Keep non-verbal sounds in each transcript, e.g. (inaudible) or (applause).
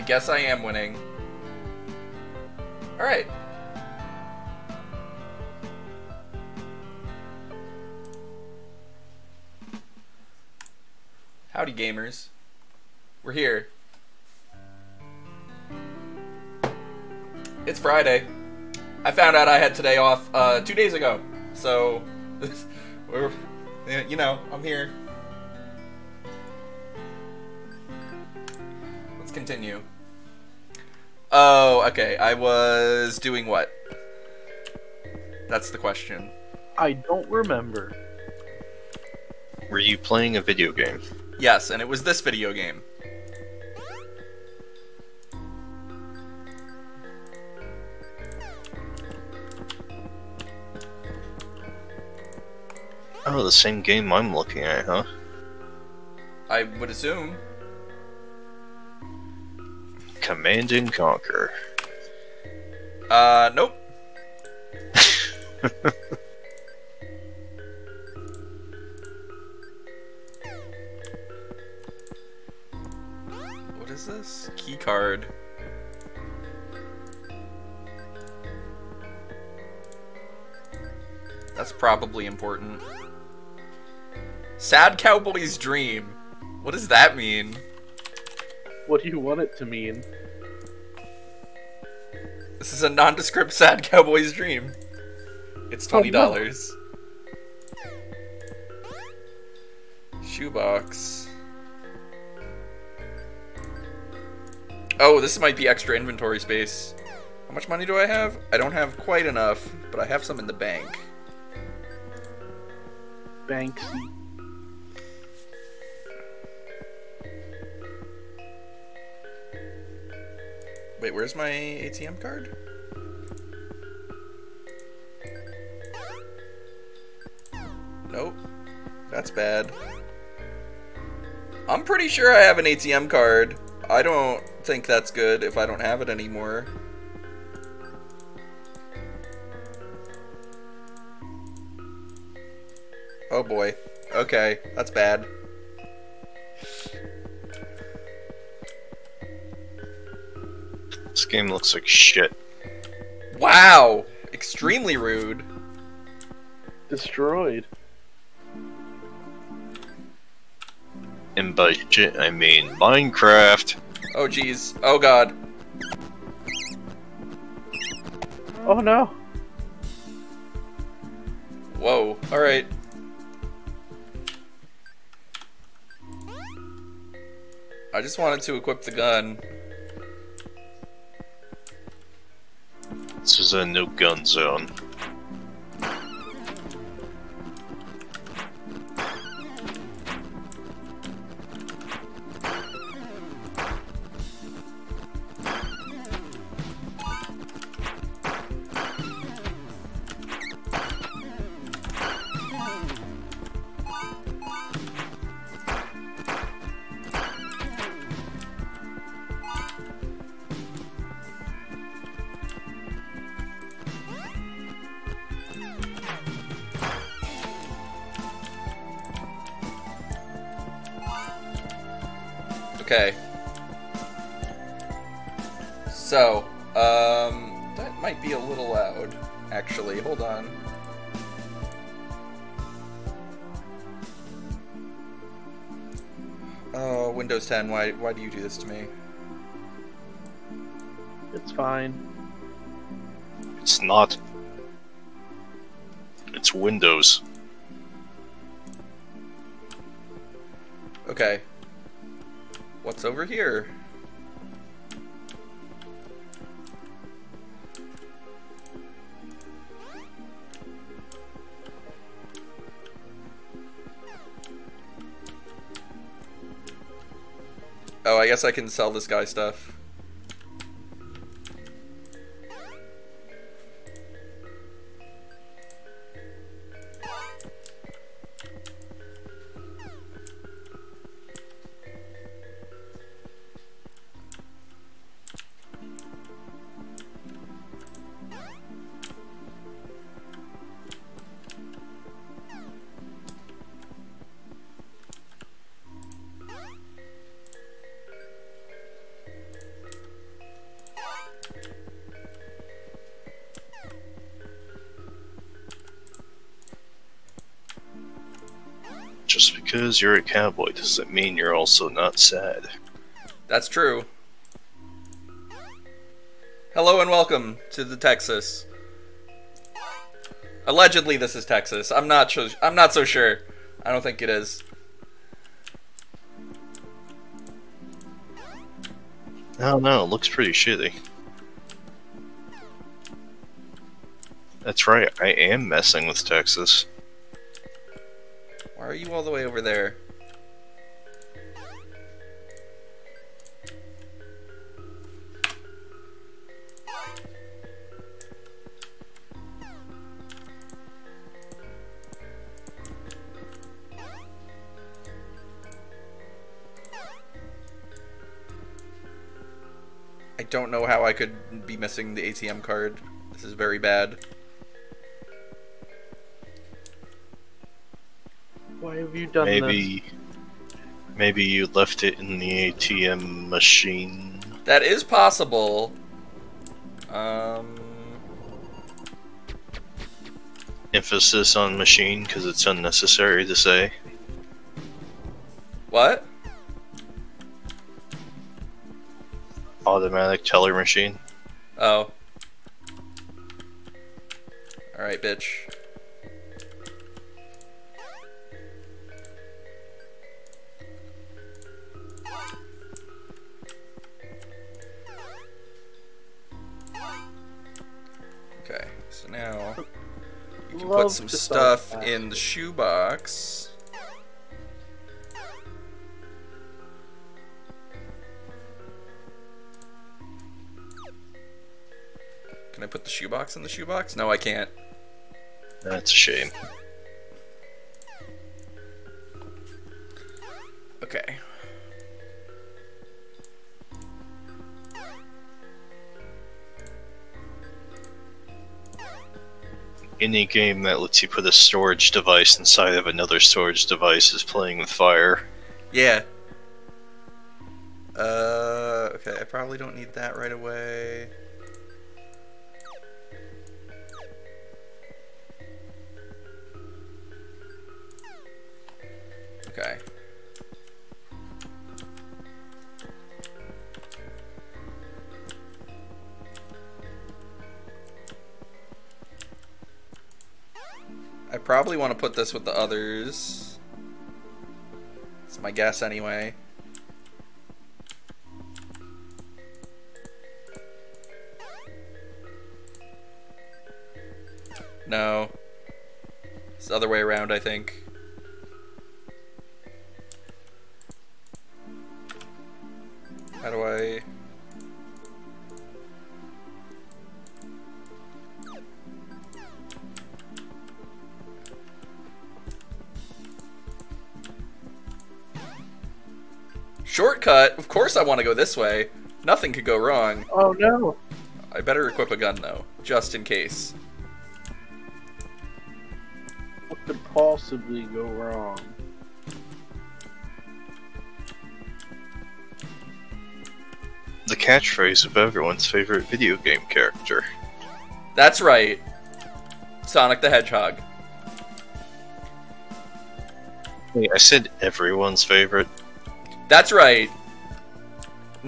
I guess I am winning. Alright. Howdy, gamers. We're here. It's Friday. I found out I had today off uh, two days ago. So, (laughs) we're, you know, I'm here. Let's continue. Oh, okay. I was doing what? That's the question. I don't remember. Were you playing a video game? Yes, and it was this video game. Oh, the same game I'm looking at, huh? I would assume. Command and Conquer. Uh, nope. what is this? Key card. That's probably important. Sad Cowboy's Dream. What does that mean? What do you want it to mean? This is a nondescript sad cowboy's dream. It's Oh, twenty dollars. Shoebox. Oh, this might be extra inventory space. How much money do I have? I don't have quite enough, but I have some in the bank. Banksy. Wait, where's my ATM card? Nope. That's bad. I'm pretty sure I have an ATM card. I don't think that's good if I don't have it anymore. Oh boy. Okay, that's bad. This game looks like shit. Wow! Extremely rude. Destroyed. And by shit, I mean Minecraft. Oh jeez. Oh god. Oh no. Whoa. Alright. I just wanted to equip the gun. This is a no gun zone. Okay. So, um, that might be a little loud, actually. Hold on. Oh, Windows 10, why, why do you do this to me? It's fine. Here? Oh, I guess I can sell this guy stuff. Because you're a cowboy doesn't mean you're also not sad. That's true. Hello and welcome to the Texas. Allegedly, this is Texas. I'm not sure. I'm not so sure. I don't think it is. I don't know, it looks pretty shitty. That's right, I am messing with Texas. Are you all the way over there? I don't know how I could be missing the ATM card. This is very bad. Why have you done this? Maybe maybe you left it in the ATM machine. That is possible. Um, Emphasis on machine because it's unnecessary to say. what? Automatic teller machine. Oh. Alright, bitch. Some to stuff in the shoebox. Can I put the shoebox in the shoebox? No, I can't. That's a shame. Any game that lets you put a storage device inside of another storage device is playing with fire. Yeah. Uh, okay, I probably don't need that right away. Okay. Probably want to put this with the others. It's my guess anyway. No. It's the other way around, I think. Course I want to go this way. Nothing could go wrong. Oh no! I better equip a gun though, just in case. What could possibly go wrong? The catchphrase of everyone's favorite video game character. That's right. Sonic the Hedgehog. Hey, I said everyone's favorite. That's right.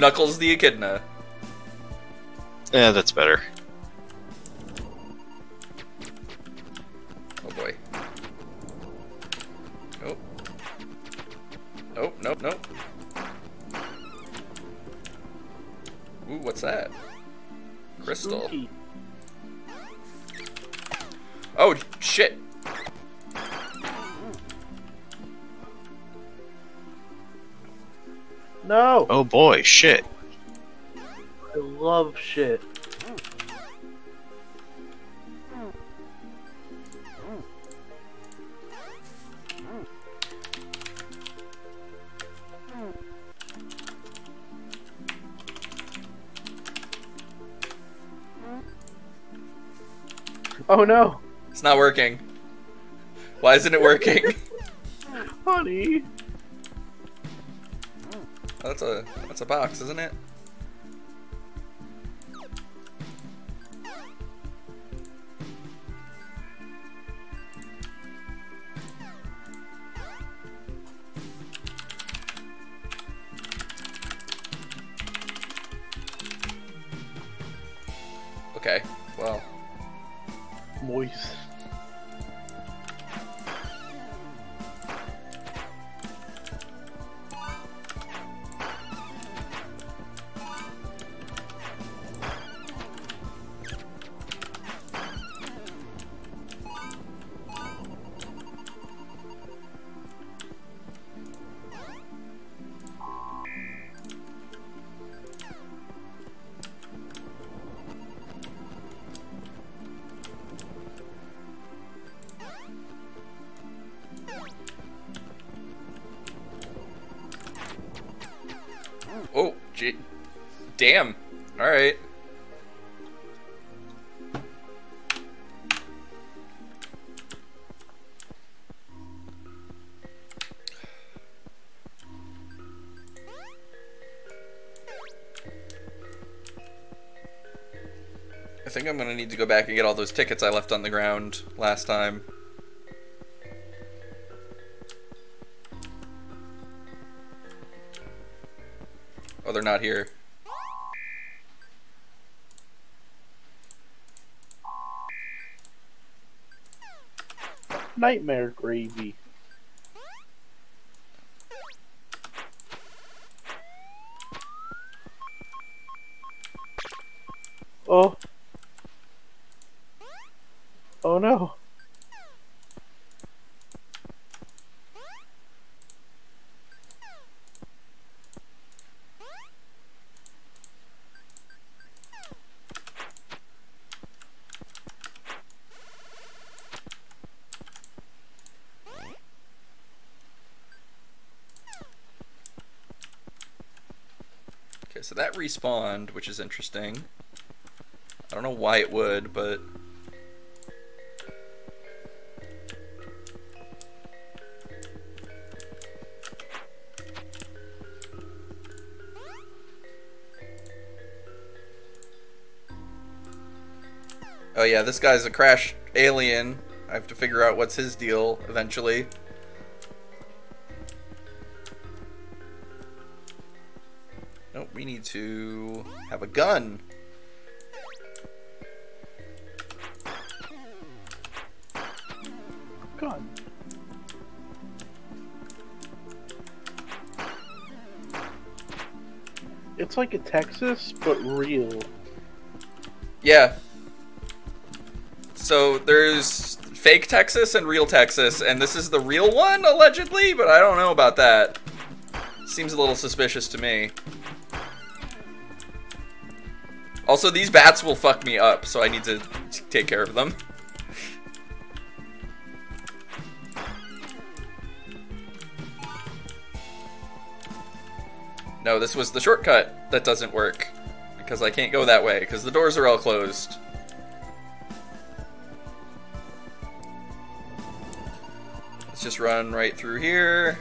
Knuckles the Echidna. Yeah, that's better. Boy, shit. I love shit. Oh no! It's not working. Why isn't it working? (laughs) Honey! that's a that's a box, isn't it? Damn. All right. I think I'm gonna need to go back and get all those tickets I left on the ground last time. Oh, they're not here. Nightmare gravy. Oh. Oh no. Okay, so that respawned, which is interesting. I don't know why it would, but Oh yeah, this guy's a crash alien. I have to figure out what's his deal eventually. To have a gun. Gun. It's like a Texas, but real. Yeah. So there's fake Texas and real Texas, and this is the real one, allegedly, but I don't know about that. Seems a little suspicious to me. Also, these bats will fuck me up, so I need to take care of them. No, this was the shortcut that doesn't work. Because I can't go that way, because the doors are all closed. Let's just run right through here.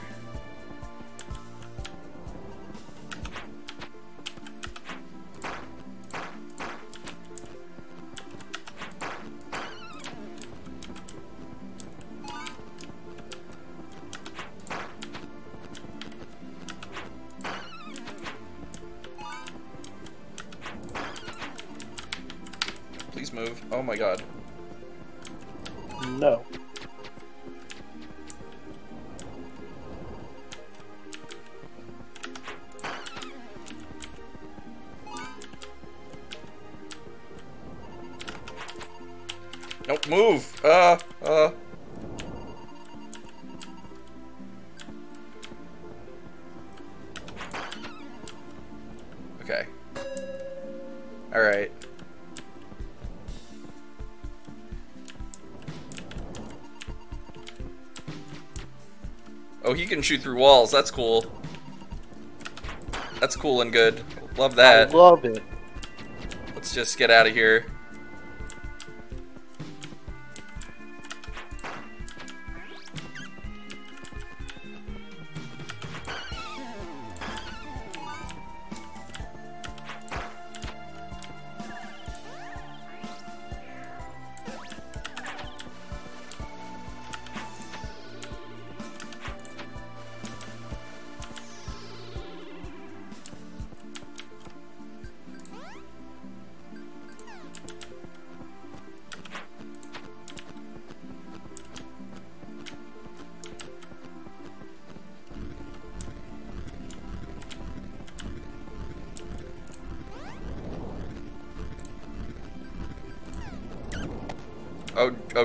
Nope, move! Uh, uh. Okay. Alright. Oh, he can shoot through walls. That's cool. That's cool and good. Love that. I love it. Let's just get out of here.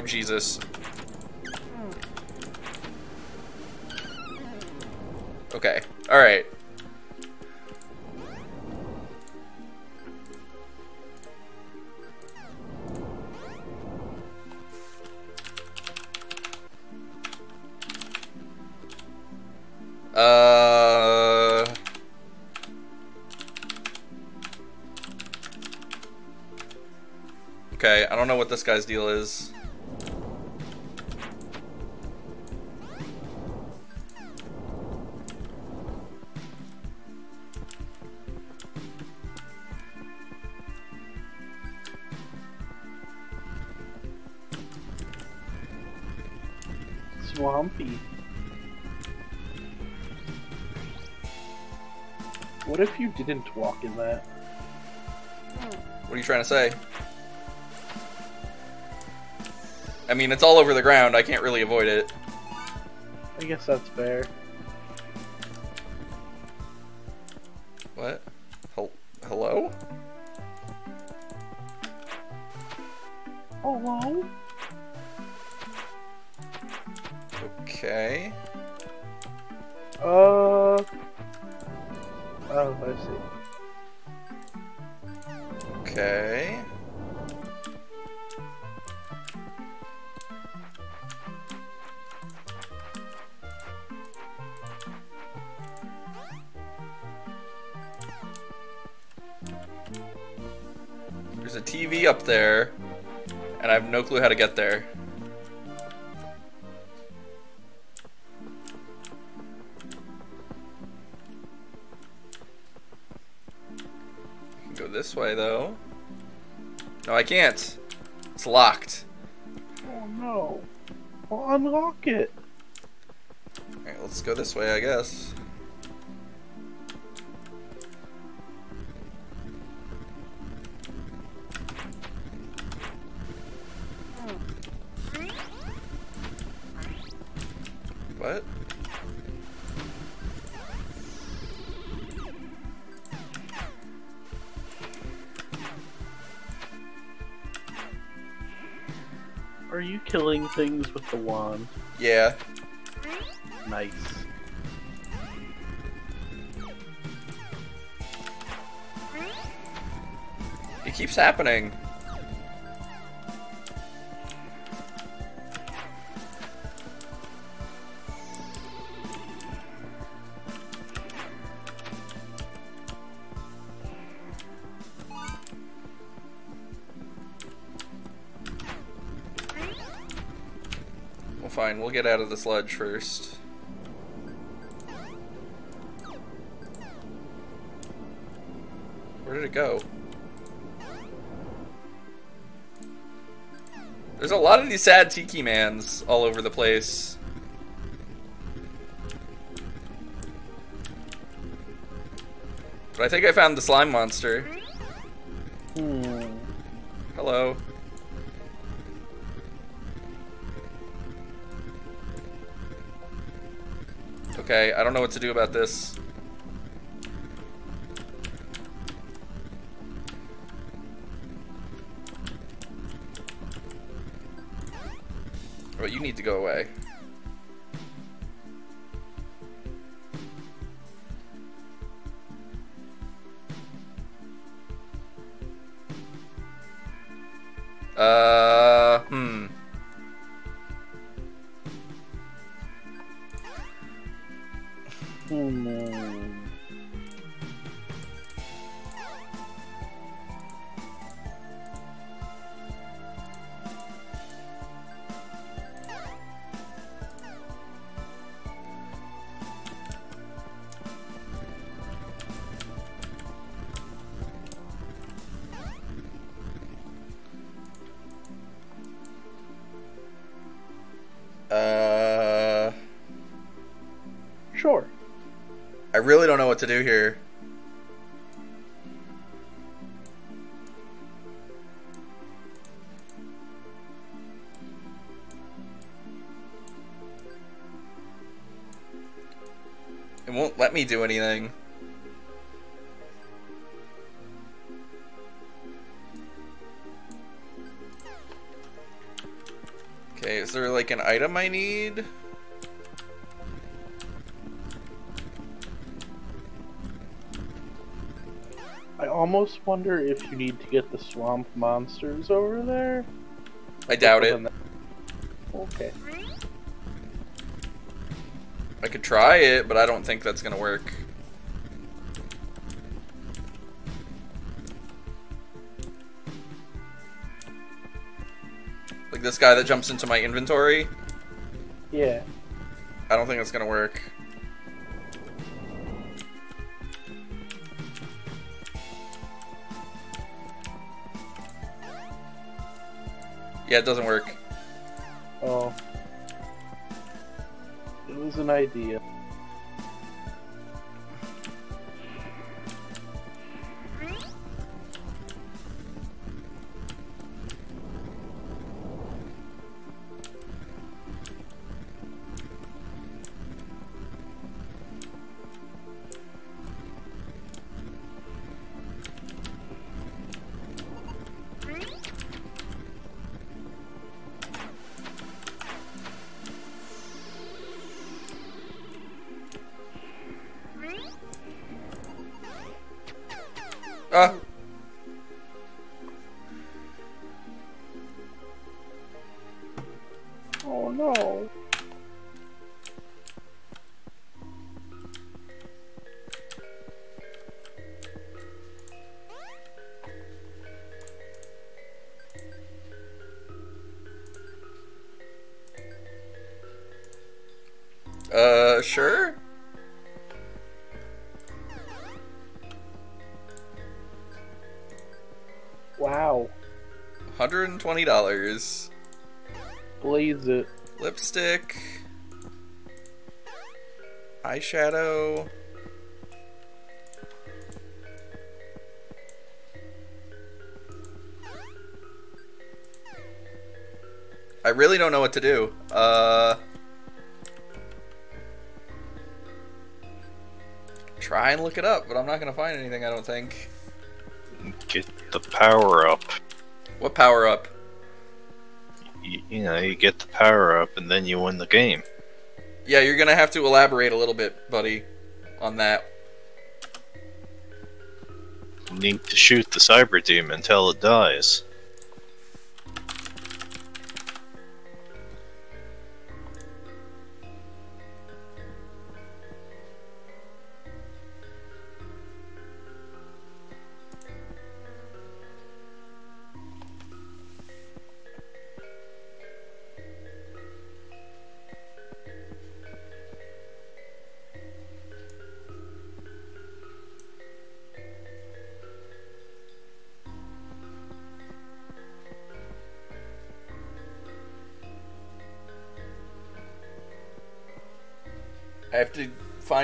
Jesus. Okay. Alright. Uh... Okay, I don't know what this guy's deal is. Swampy. What if you didn't walk in that? What are you trying to say? I mean, it's all over the ground. I can't really avoid it. I guess that's fair. Are you killing things with the wand? Yeah. Nice. It keeps happening. Fine. We'll get out of the sludge first. Where did it go? There's a lot of these sad tiki mans all over the place. But I think I found the slime monster. Know what to do about this. Oh, you need to go away. Really don't know what to do here. It won't let me do anything. Okay, is there like an item I need? Almost wonder if you need to get the swamp monsters over there. I doubt it. Okay. I could try it, but I don't think that's gonna work. Like this guy that jumps into my inventory. Yeah. I don't think that's gonna work. Yeah, it doesn't work. Oh. It was an idea. Ah! $120. Blaze it. Lipstick. Eyeshadow. I really don't know what to do. Uh Try and look it up, but I'm not gonna find anything, I don't think. Get the power up. What power up? You, know, you get the power up, and then you win the game. Yeah, you're gonna have to elaborate a little bit, buddy, on that. You need to shoot the cyber demon until it dies.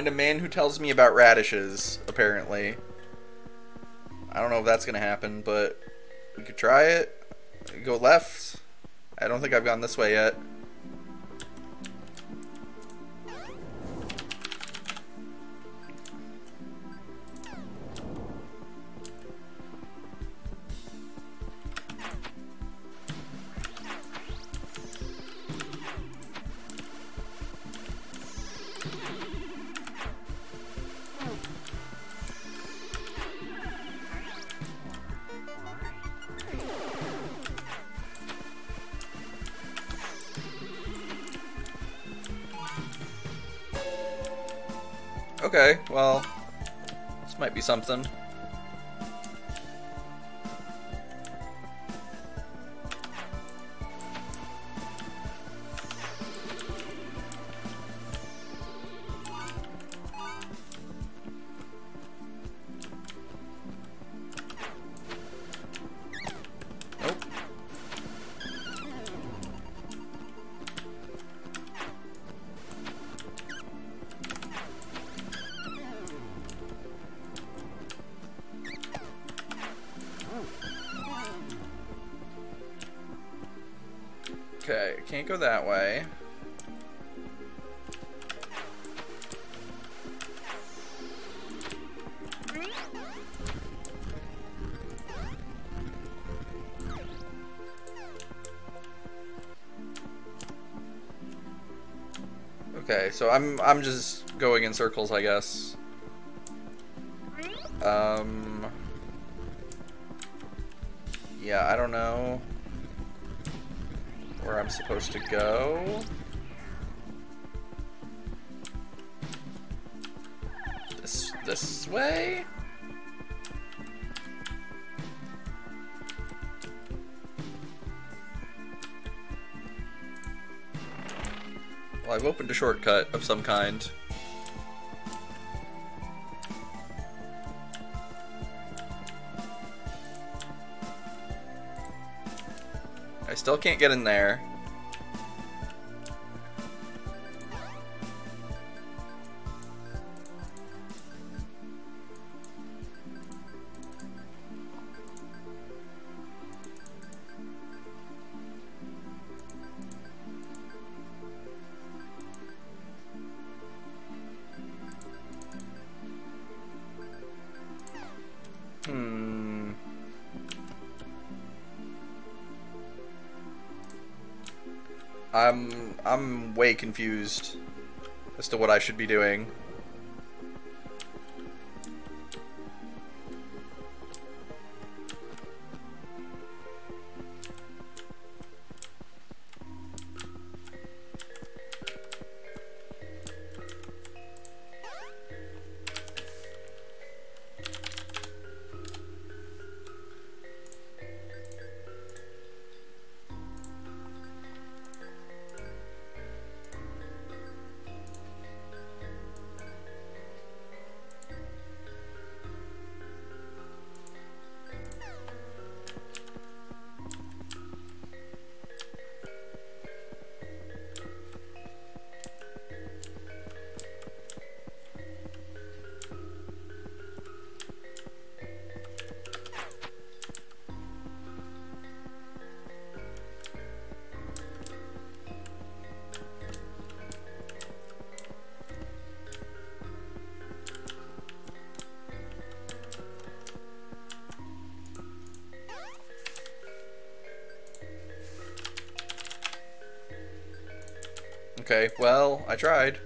Find a man who tells me about radishes, apparently. I don't know if that's gonna happen, but we could try it. Go left. I don't think I've gone this way yet. Something. So I'm I'm just going in circles, I guess. Um Yeah, I don't know where I'm supposed to go. This this way? I've opened a shortcut of some kind. I still can't get in there. Confused as to what I should be doing. I tried.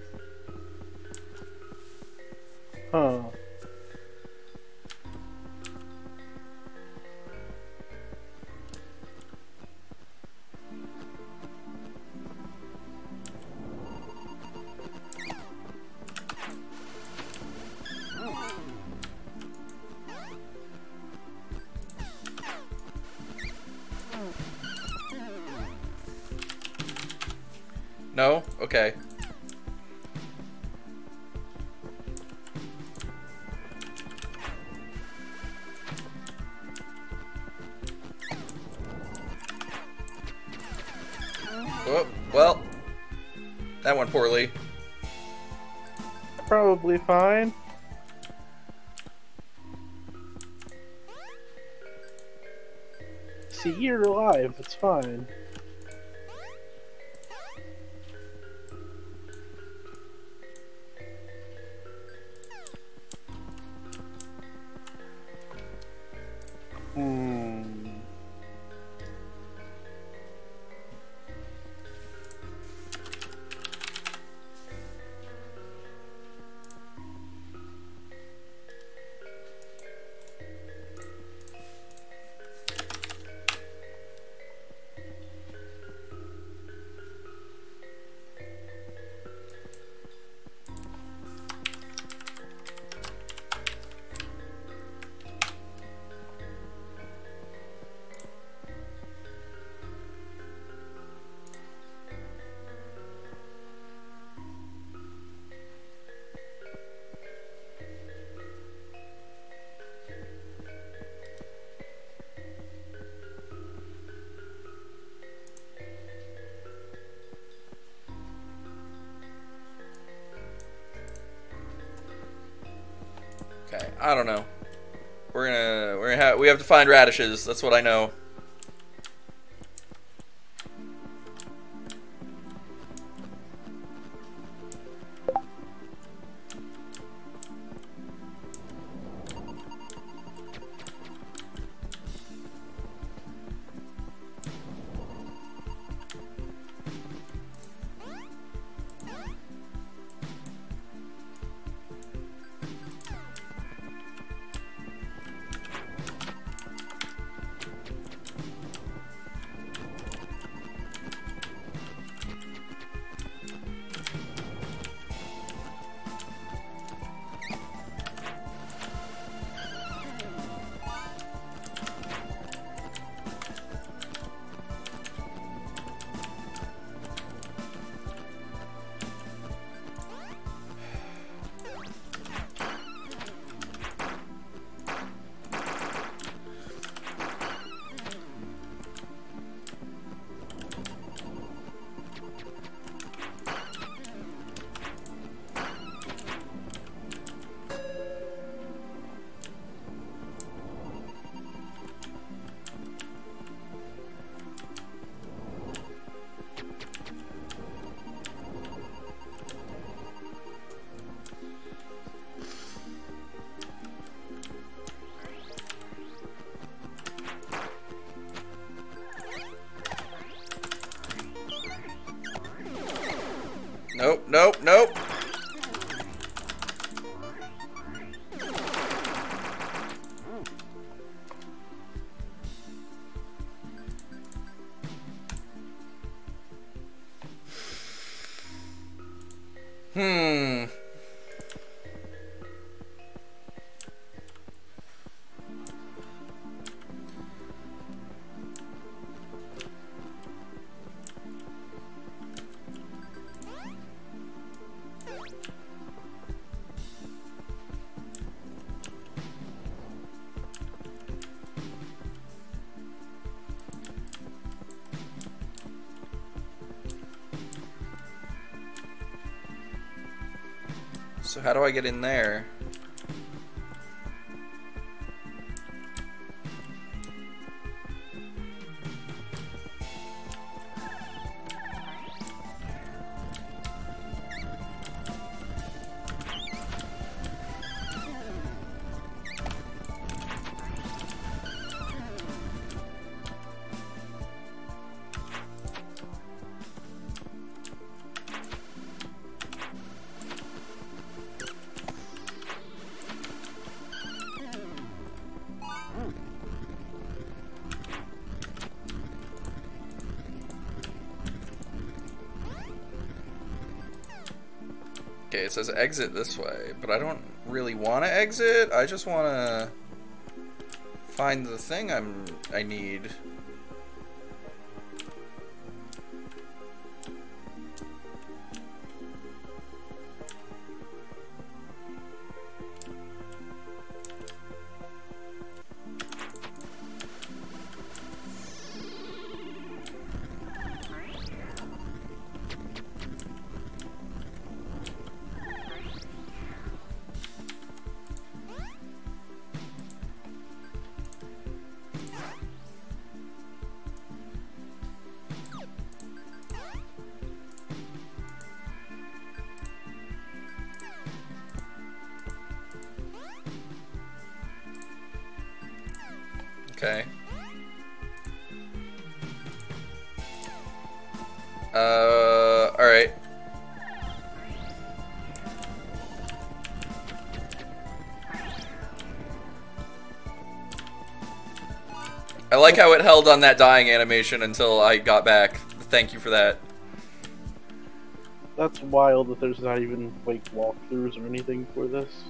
Fine. See, you're alive. It's fine. I don't know. We're gonna we're gonna have we have to find radishes. That's what I know. How do I get in there? It says exit this way, but I don't really want to exit. I just want to find the thing I'm I need. Like how it held on that dying animation until I got back. Thank you for that. That's wild that there's not even like walkthroughs or anything for this.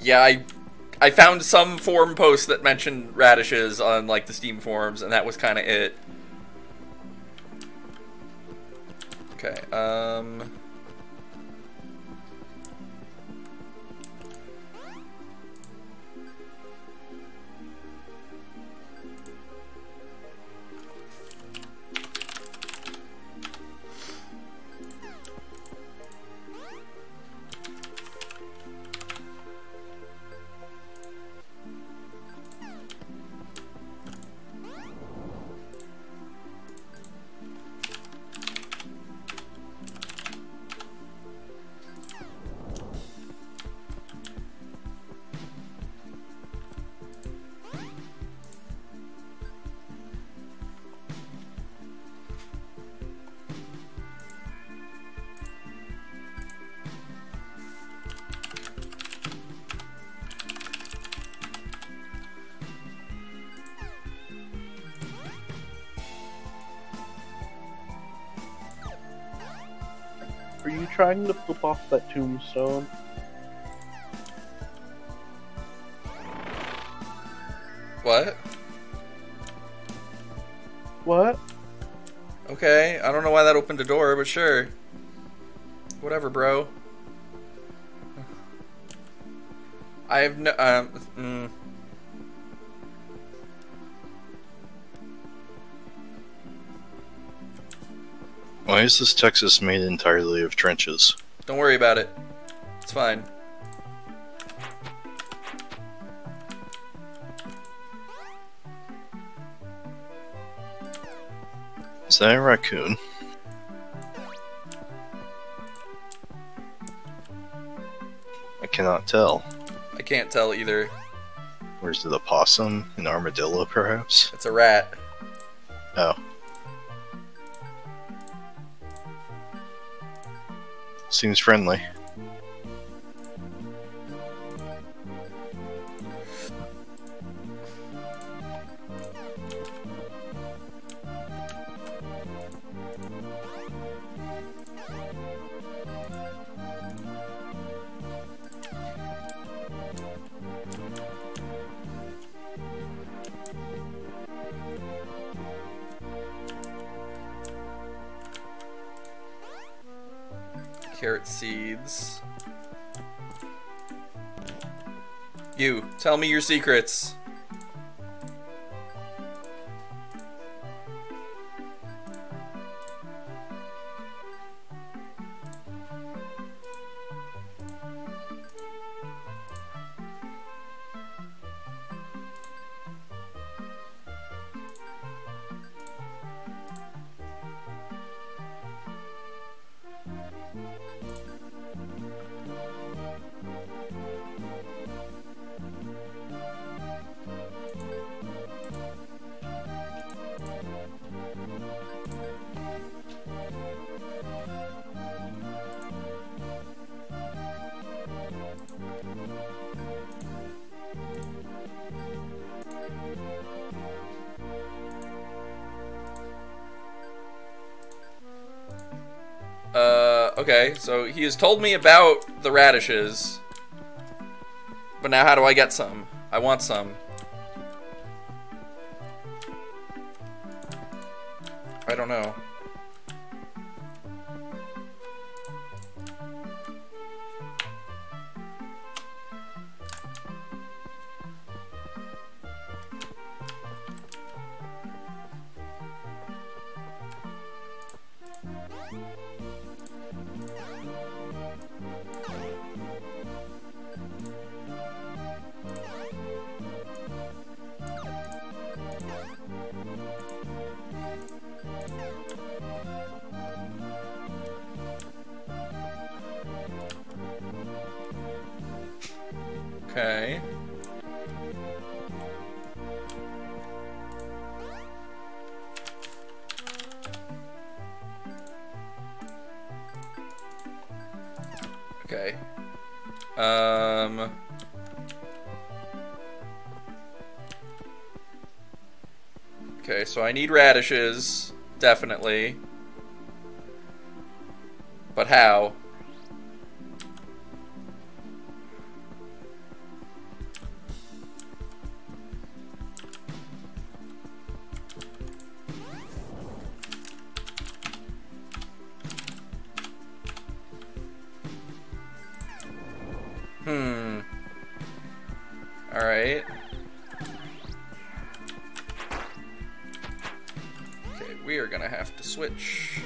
Yeah, I I found some forum posts that mentioned radishes on like the Steam forums, and that was kind of it. Trying to flip off that tombstone? What? What? Okay, I don't know why that opened a door, but sure. Whatever, bro. I have no. Um. Why is this Texas made entirely of trenches? Don't worry about it. It's fine. Is that a raccoon? I cannot tell. I can't tell either. Where's the possum? An armadillo, perhaps? It's a rat. Oh. Seems friendly. Tell me your secrets. He has told me about the radishes. But now how do I get some? I want some. I need radishes, definitely. But how? Have to switch.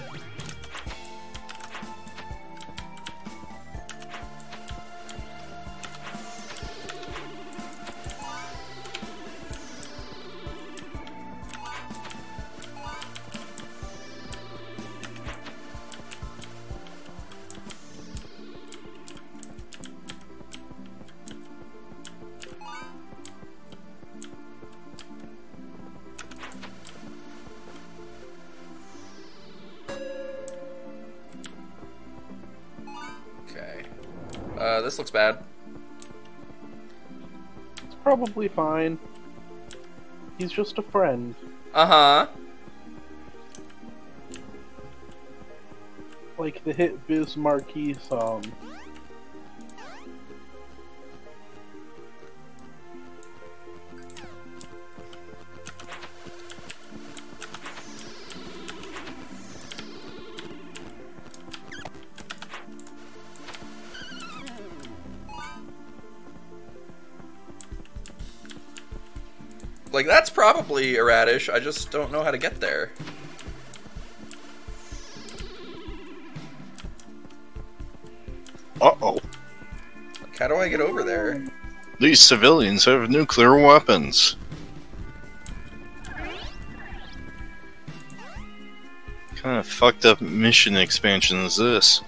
Bad. It's probably fine. He's just a friend. Uh huh. Like the hit Biz Markie song. Probably a radish. I just don't know how to get there. Uh oh. How do I get over there? These civilians have nuclear weapons. kind of fucked up mission expansion is this?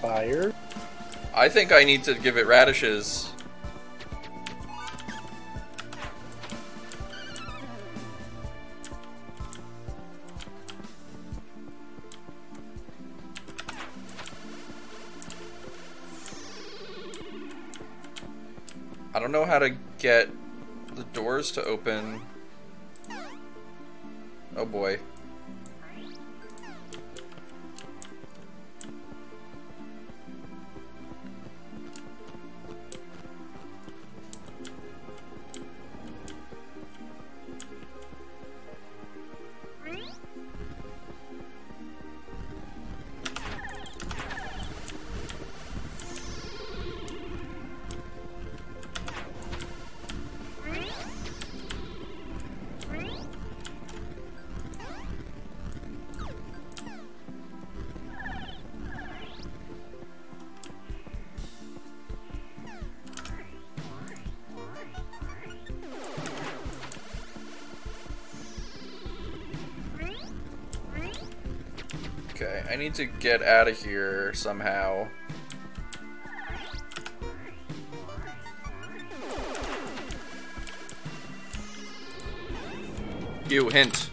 Fire? I think I need to give it radishes. I don't know how to get the doors to open. Oh boy. Need to get out of here somehow. You hint.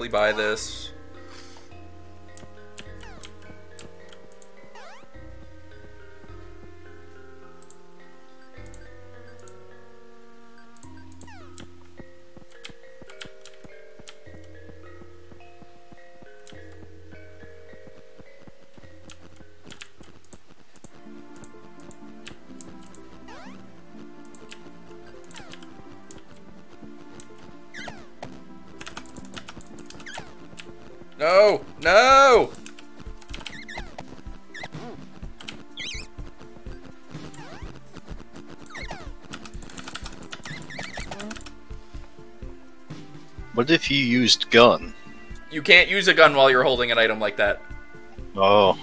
Probably buy this. Gun? You can't use a gun while you're holding an item like that. Oh.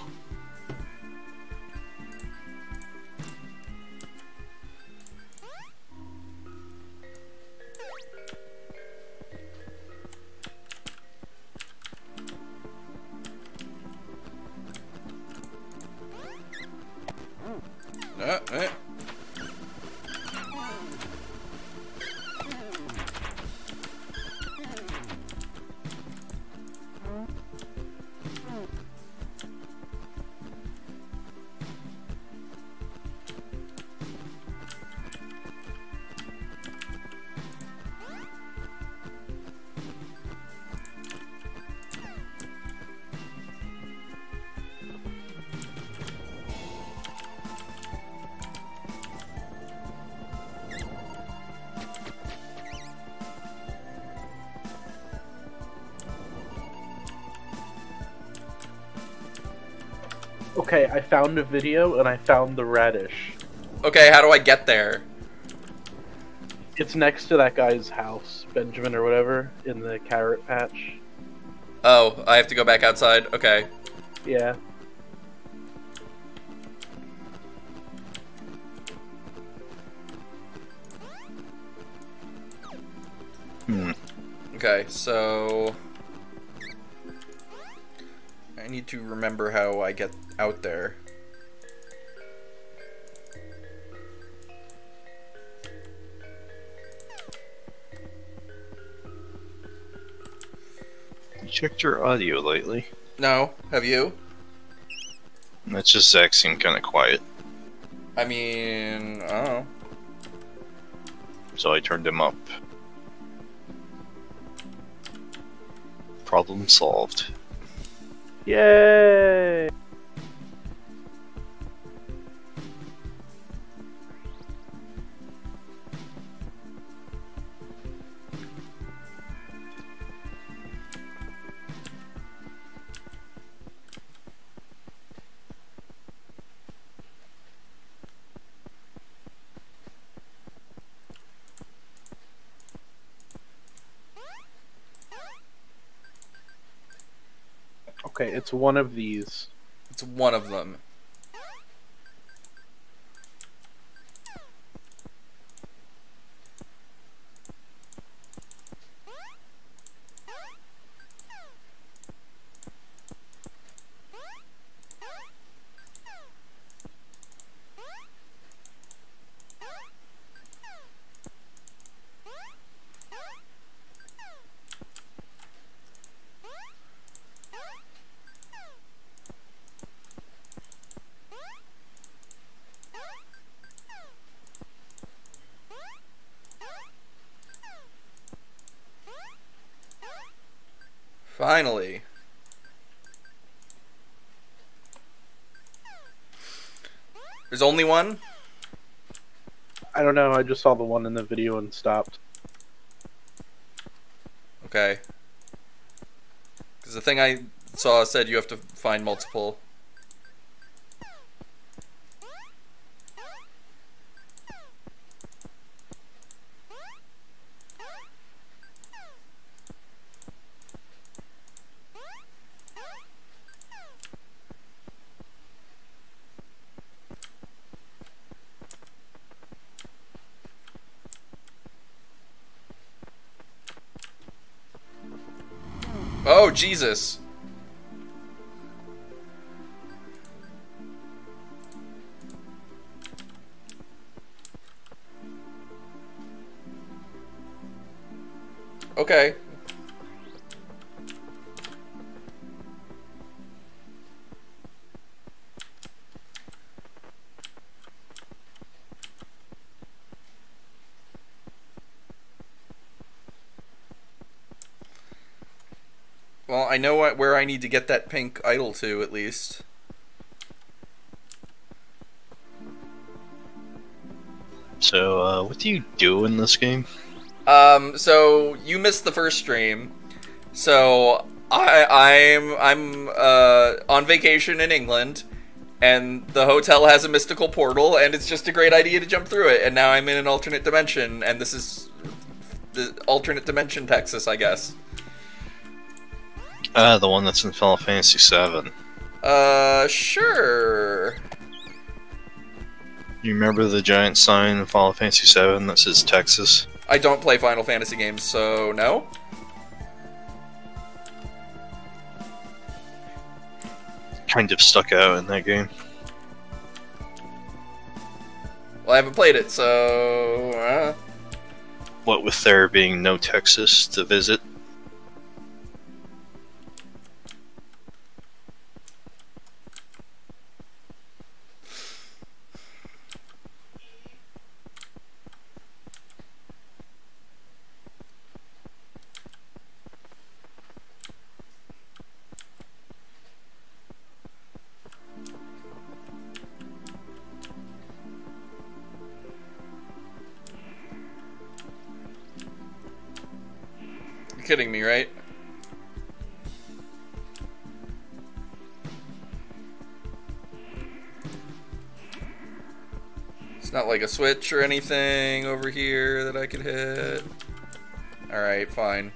Okay, I found a video and I found the radish. Okay, how do I get there? It's next to that guy's house, Benjamin or whatever, in the carrot patch. Oh, I have to go back outside. Okay. Yeah. Hmm. Okay, so need to remember how I get out there. You checked your audio lately. No, have you? That's just Zach seemed kind of quiet, I mean, I don't know. so I turned him up. Problem solved. Yay! It's one of these. It's one of them. Finally. There's only one? I don't know, I just saw the one in the video and stopped. Okay. Because the thing I saw said you have to find multiple. Oh, Jesus. Okay. Well, I know what, where I need to get that pink idol to, at least. So, uh, what do you do in this game? Um, so you missed the first stream. So I I'm I'm uh on vacation in England and the hotel has a mystical portal and it's just a great idea to jump through it and now I'm in an alternate dimension and this is the alternate dimension Texas, I guess. Ah, the one that's in Final Fantasy VII. Uh sure. You remember the giant sign in Final Fantasy VII that says Texas? I don't play Final Fantasy games, so no. Kind of stuck out in that game. Well, I haven't played it, so uh, What with there being no Texas to visit? kidding me, right? It's not like a switch or anything over here that I could hit. Alright, fine.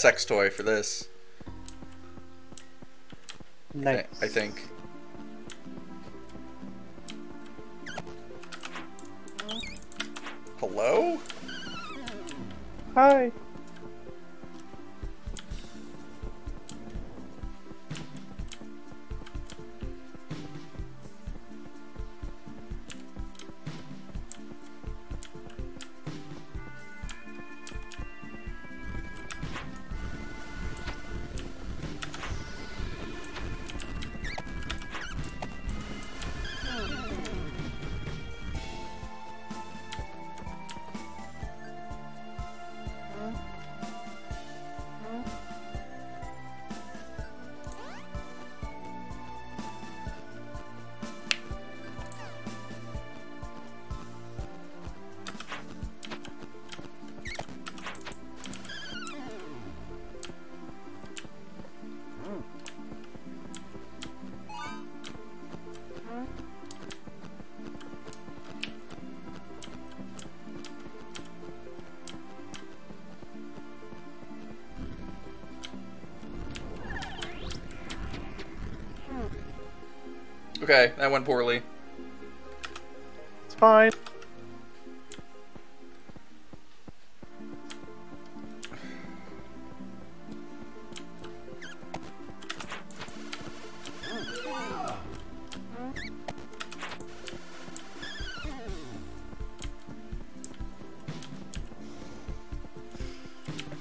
Sex toy for this. I- Nice. I think. Hello? Hi. Okay, that went poorly. It's fine.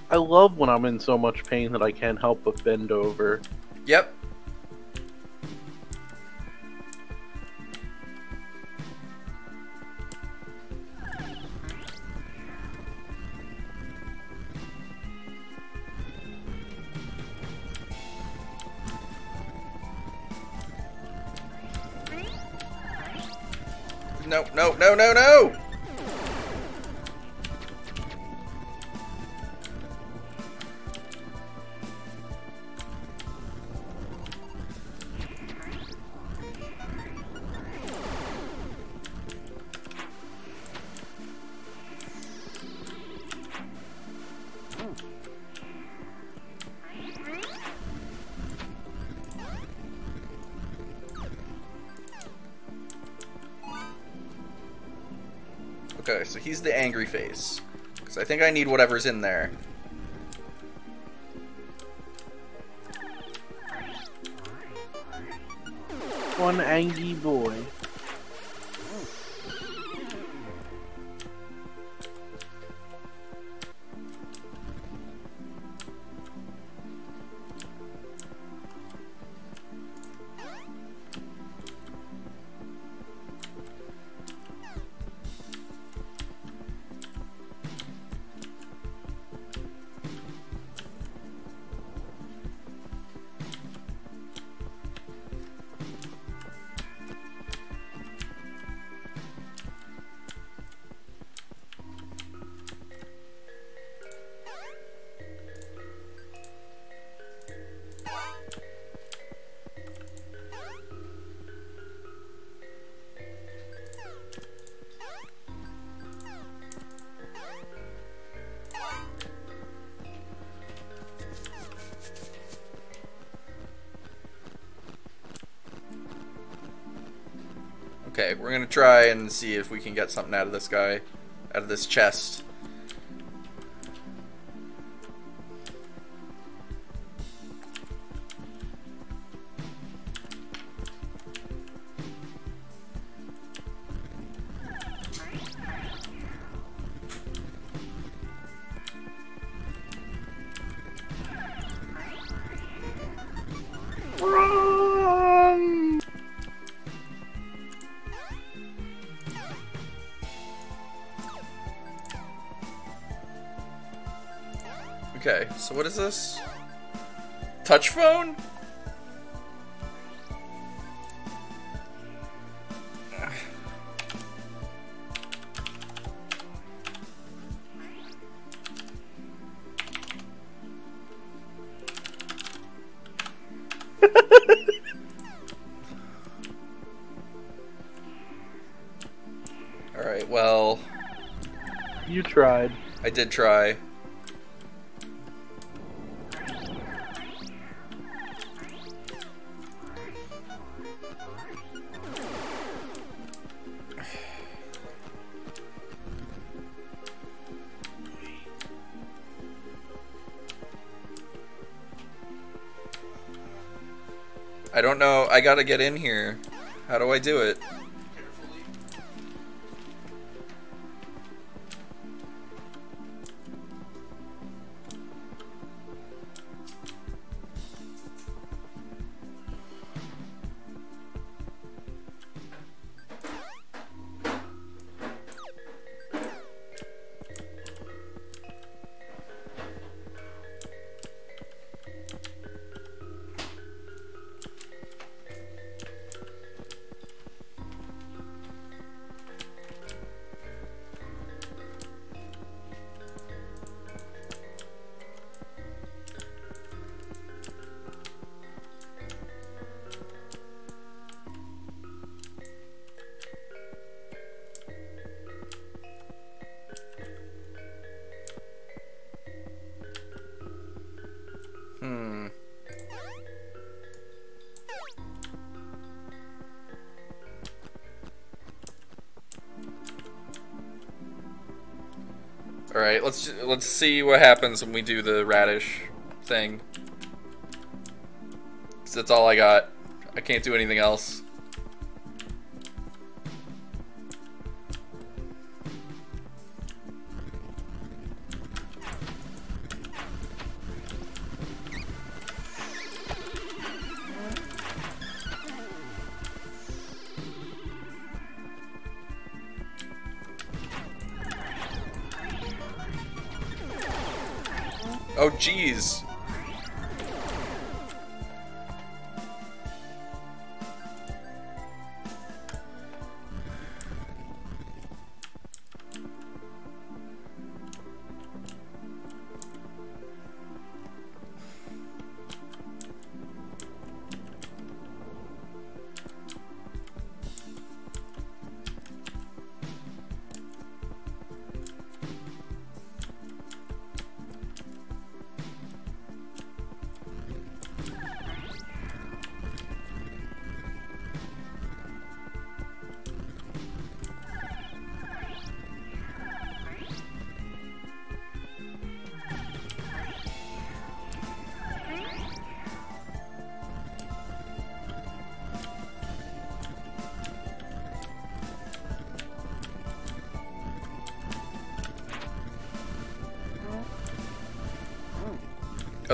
I love when I'm in so much pain that I can't help but bend over. Yep. He's the angry face. Because I think I need whatever's in there. One angry boy. Try and see if we can get something out of this guy, out of this chest. Okay, so what is this? Touch phone? (laughs) Alright, well, You tried. I did try. I gotta get in here. How do I do it? Let's let's see what happens when we do the radish thing. that's all I got. I can't do anything else.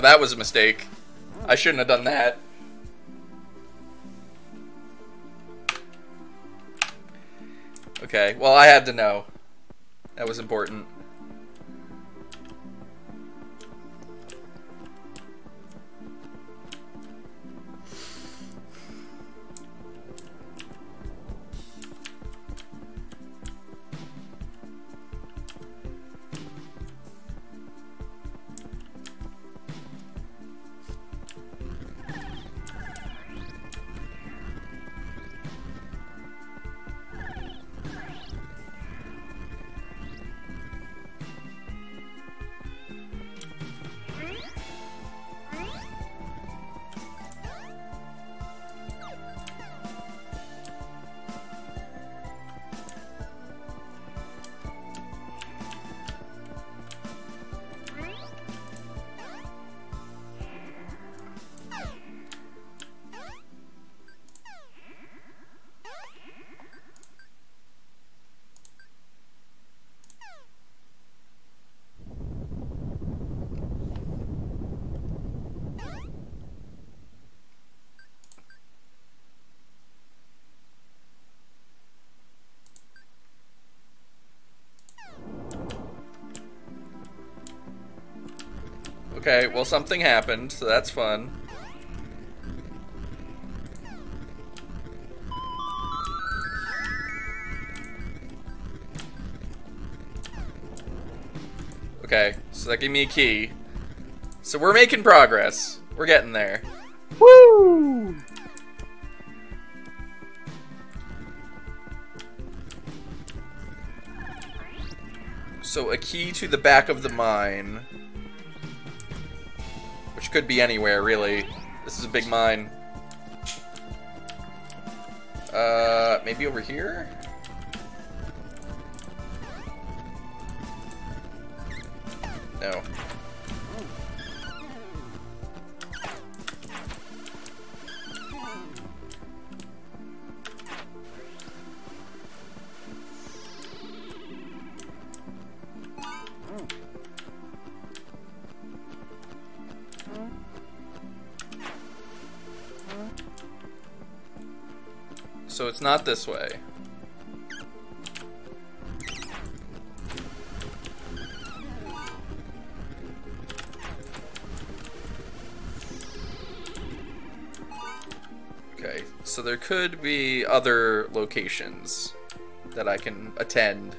That was a mistake. I shouldn't have done that. Okay, well, I had to know. That was important. Okay, well something happened, so that's fun. Okay, so that gave me a key. So we're making progress. We're getting there. Woo! So a key to the back of the mine. Could be anywhere, really. This is a big mine. Uh, maybe over here? Not this way. Okay, so there could be other locations that I can attend.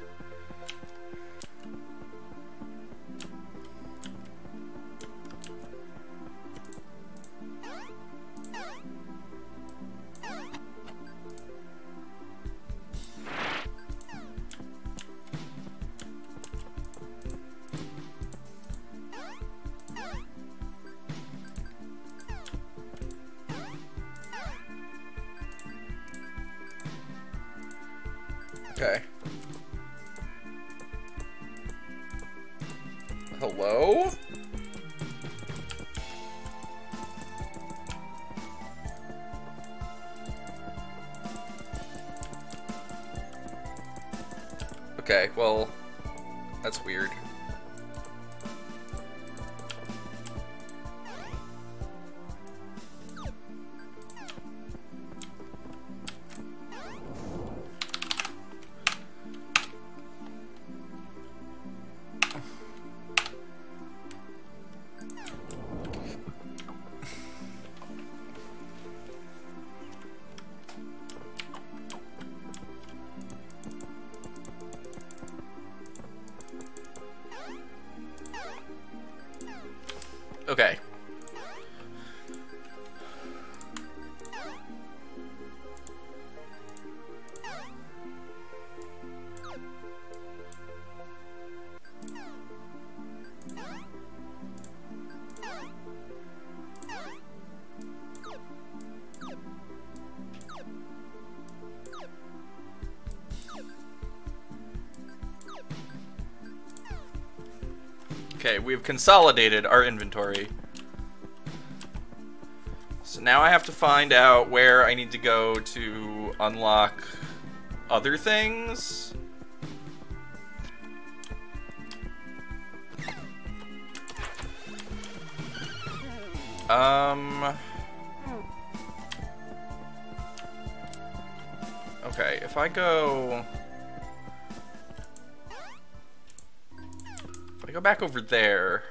Okay, we've consolidated our inventory. So now I have to find out where I need to go to unlock other things. Back over there.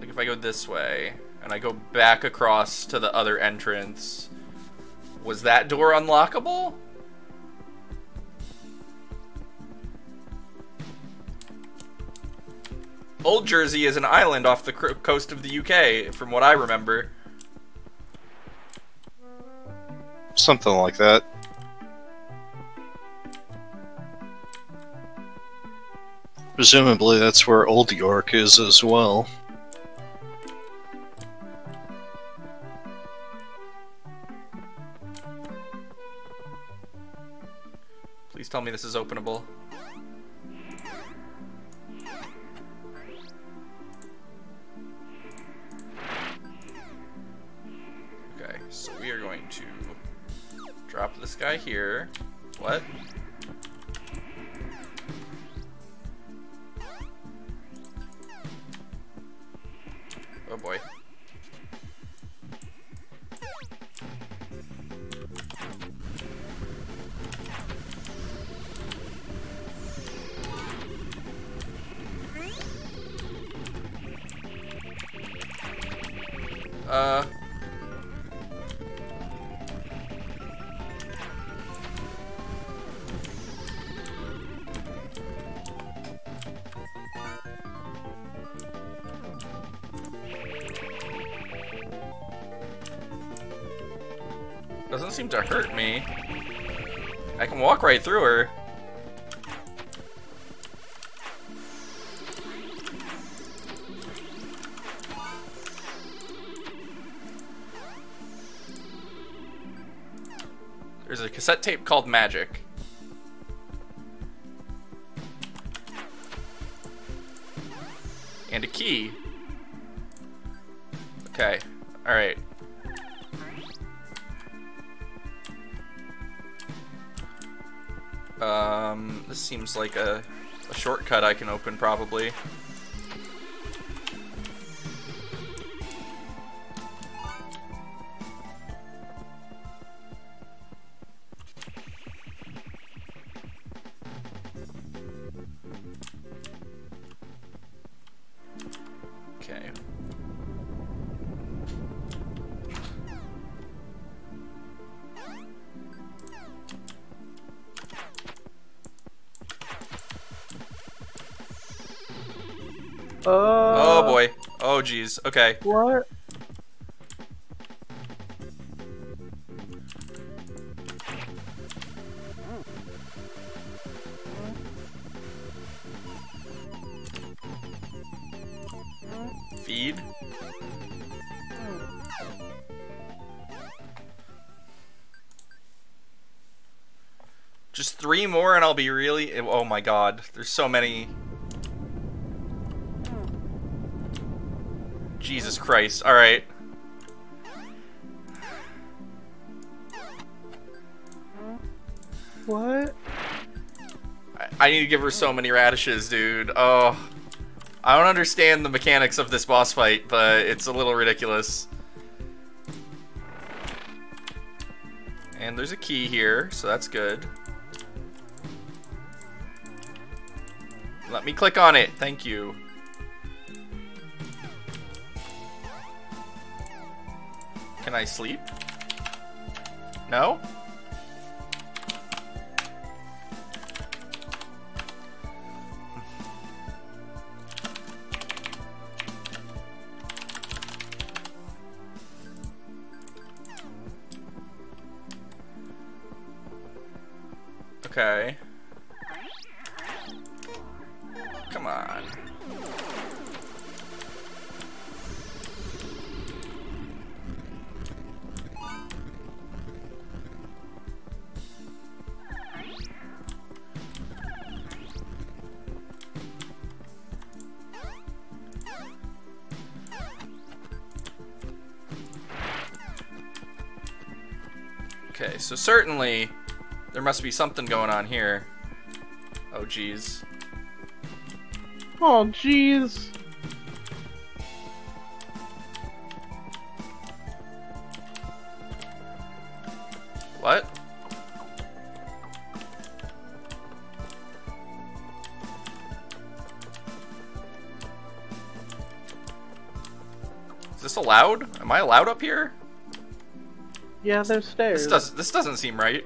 Like if I go this way and I go back across to the other entrance, was that door unlockable? Old Jersey is an island off the coast of the UK, from what I remember. Something like that. Presumably that's where Old York is as well. Please tell me this is openable. Right through her. There's a cassette tape called Magic. Um, this seems like a, a shortcut I can open probably. Okay. What? Feed. Just three more and I'll be really. Oh my god. There's so many. Christ. Alright. What? I, I need to give her so many radishes, dude. Oh. I don't understand the mechanics of this boss fight, but it's a little ridiculous. And there's a key here, so that's good. Let me click on it. Thank you. Can I sleep? No? Certainly there must be something going on here. Oh, jeez. Oh, jeez. What? Is this allowed? Am I allowed up here? Yeah, there's stairs. This does this doesn't seem right.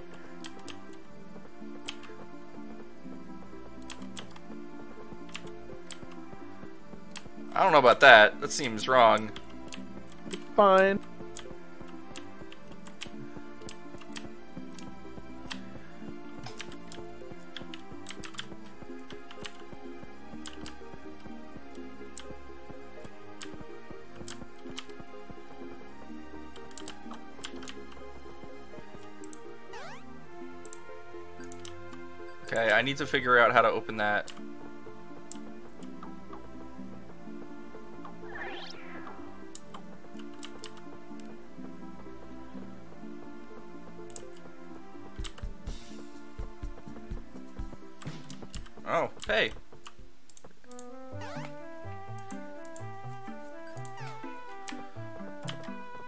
I don't know about that. That seems wrong. Fine. Need to figure out how to open that. Oh, hey.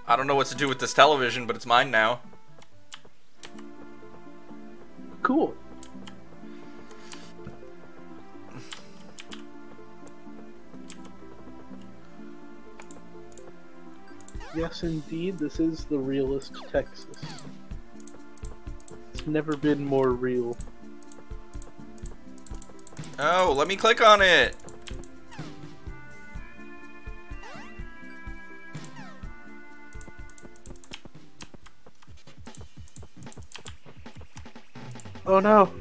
I don't know what to do with this television, but it's mine now. Yes, indeed, this is the realest Texas. It's never been more real. Oh, let me click on it. Oh no!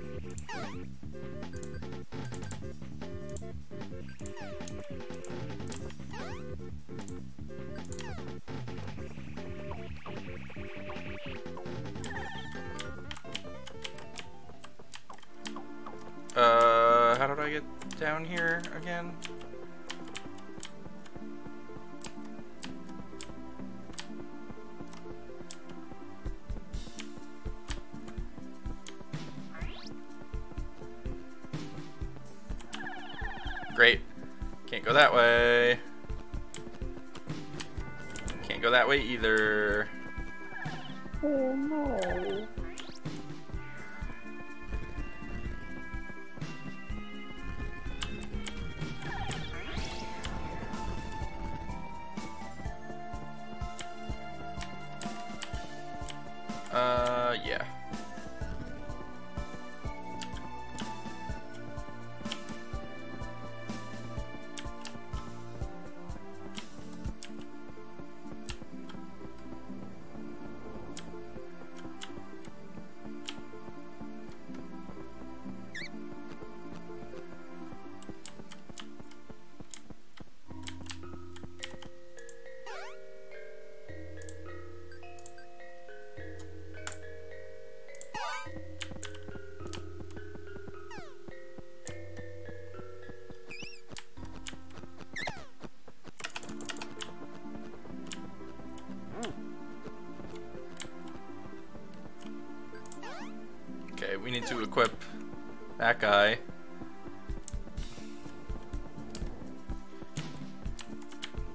That guy.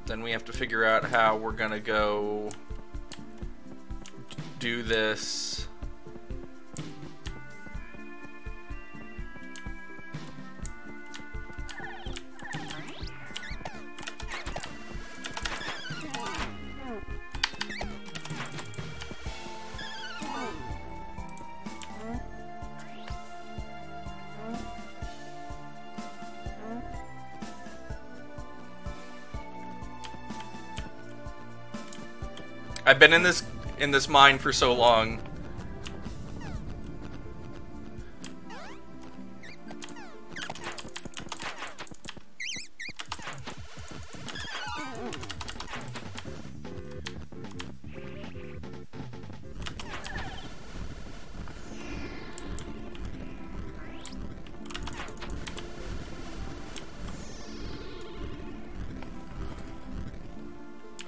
Then we have to figure out how we're gonna go do this. Been in this in this mine for so long.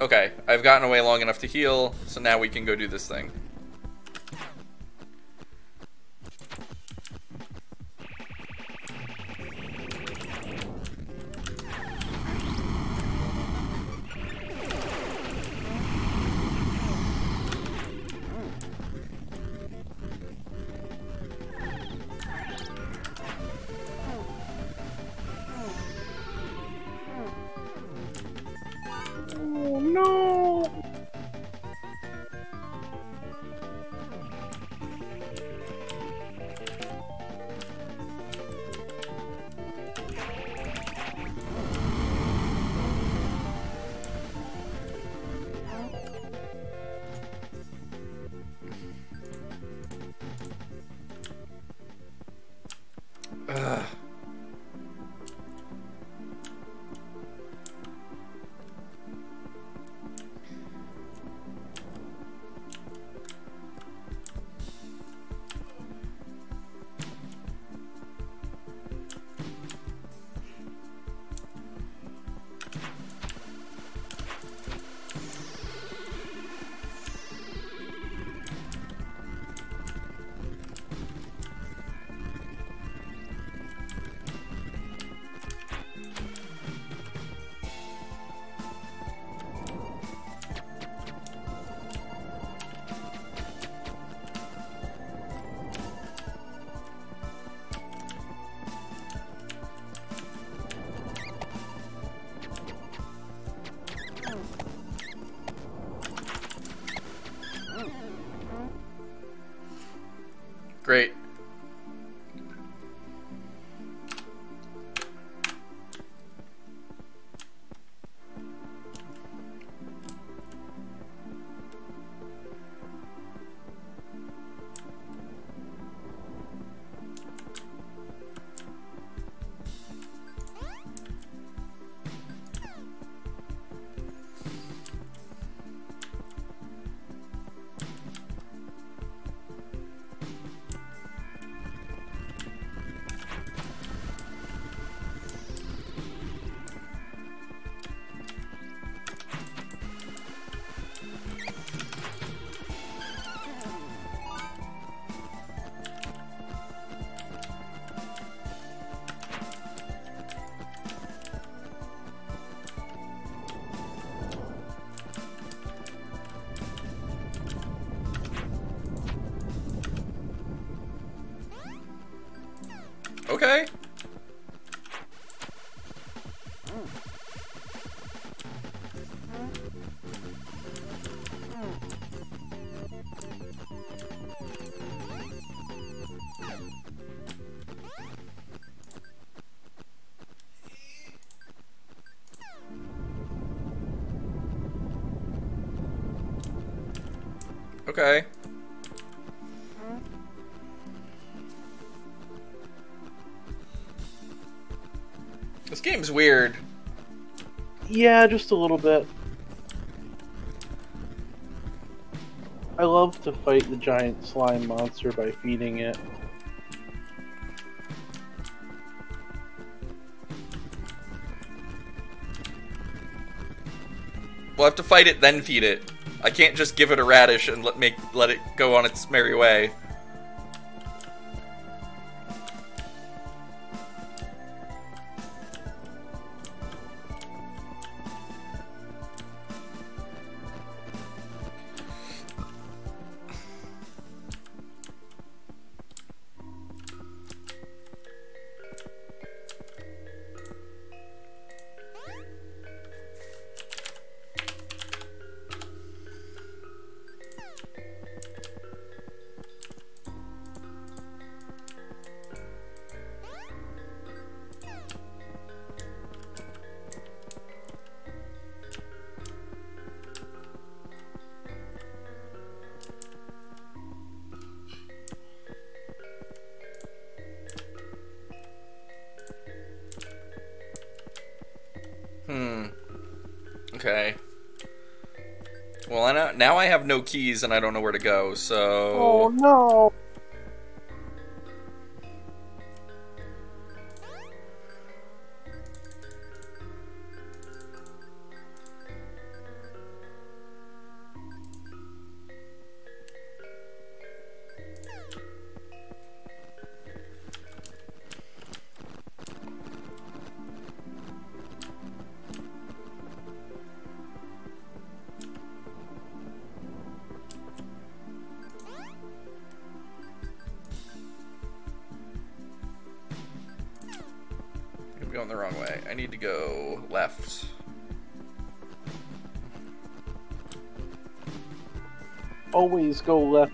Okay, I've gotten away long enough to heal, so now we can go do this thing. Okay. This game's weird. Yeah, just a little bit. I love to fight the giant slime monster by feeding it. We'll have to fight it, then feed it. I can't just give it a radish and let make let it go on its merry way. Keys and I don't know where to go, so... Oh no! Go left,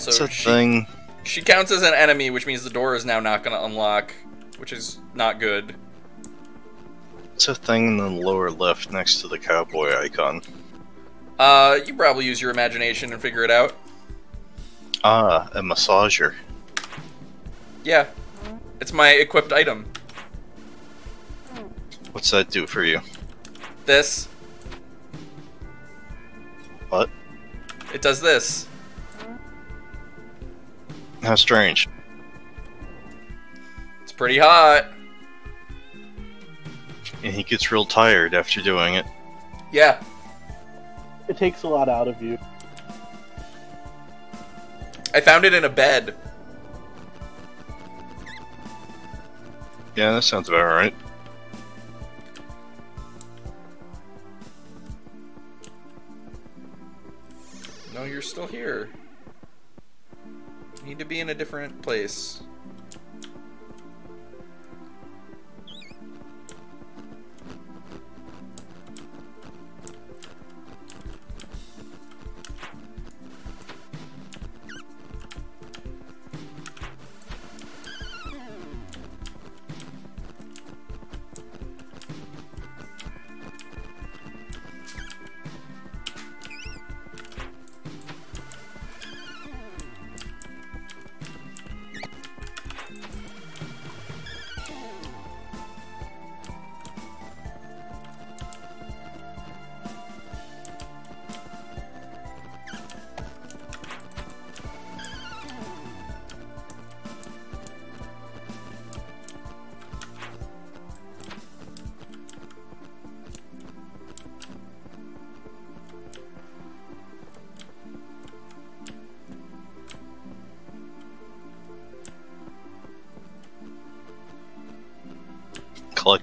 So It's a she, thing. she counts as an enemy, which means the door is now not going to unlock, which is not good. It's a thing in the lower left next to the cowboy icon. Uh, you probably use your imagination and figure it out. Ah, a massager. Yeah. It's my equipped item. What's that do for you? This. What? It does this. How strange. It's pretty hot. And he gets real tired after doing it. Yeah. It takes a lot out of you. I found it in a bed. Yeah, that sounds about right. No, you're still here. Need to be in a different place.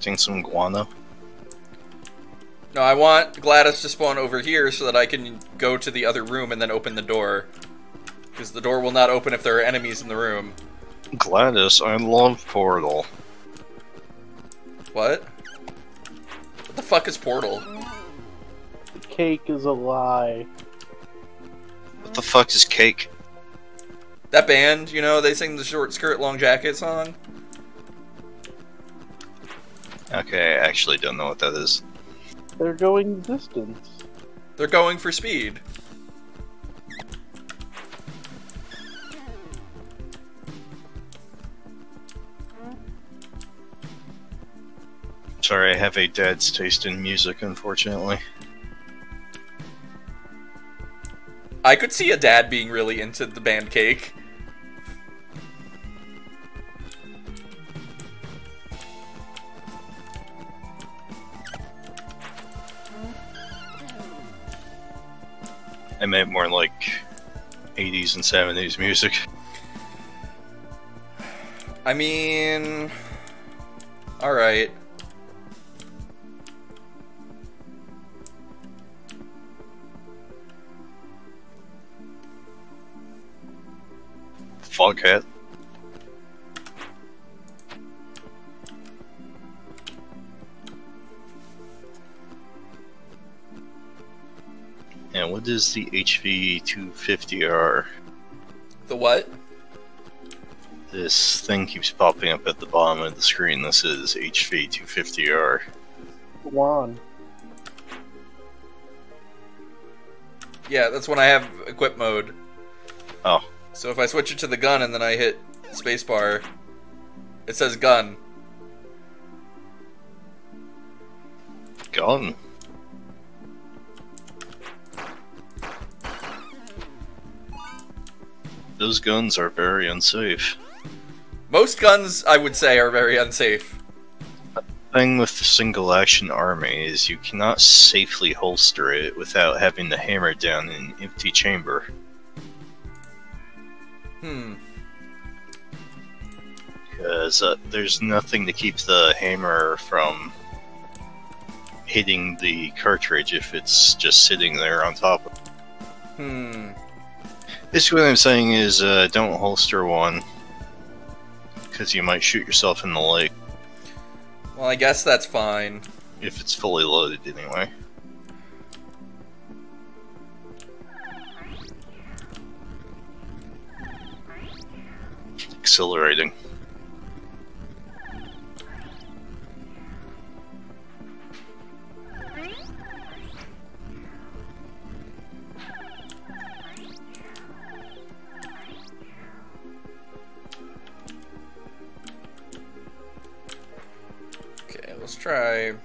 Collecting some guano. No, I want Gladys to spawn over here so that I can go to the other room and then open the door. Because the door will not open if there are enemies in the room. Gladys, I love Portal. What? What the fuck is Portal? Cake is a lie. What the fuck is cake? That band, you know, they sing the short skirt, long jacket song. Okay, I actually don't know what that is. They're going distance. They're going for speed. Sorry, I have a dad's taste in music, unfortunately. I could see a dad being really into the band Cake. 80s and 70s music. I mean, all right. Foghat. And what is the HV250R? The what? This thing keeps popping up at the bottom of the screen. This is HV250R. Juan. Yeah, that's when I have equip mode. Oh, So if I switch it to the gun and then I hit spacebar, it says gun. gun. Those guns are very unsafe. Most guns, I would say, are very unsafe. The thing with the single action army is you cannot safely holster it without having the hammer down in an empty chamber. Hmm. Because uh, there's nothing to keep the hammer from hitting the cartridge if it's just sitting there on top of it. Hmm. Basically, what I'm saying is uh, don't holster one. Because you might shoot yourself in the leg. Well, I guess that's fine. If it's fully loaded, anyway. Accelerating. Let's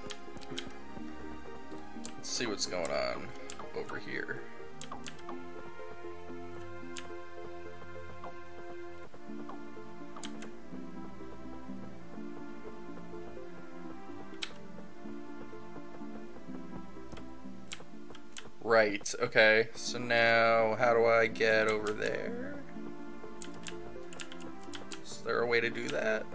see what's going on over here. Right, okay. So now, how do I get over there? Is there a way to do that?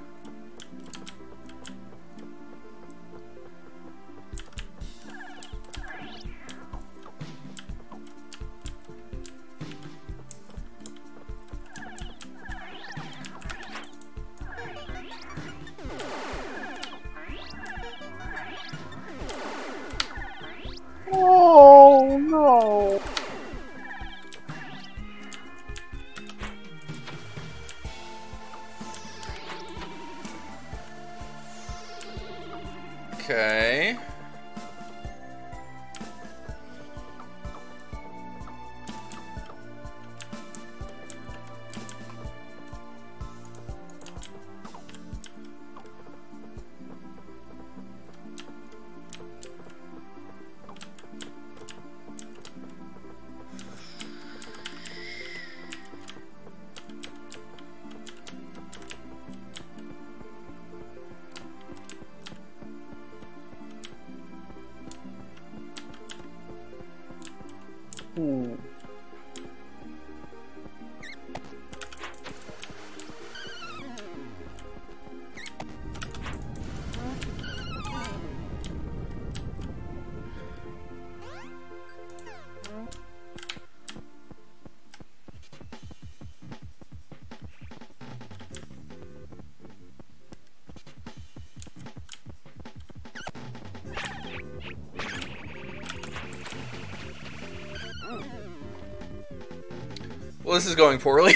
This is going poorly. (laughs)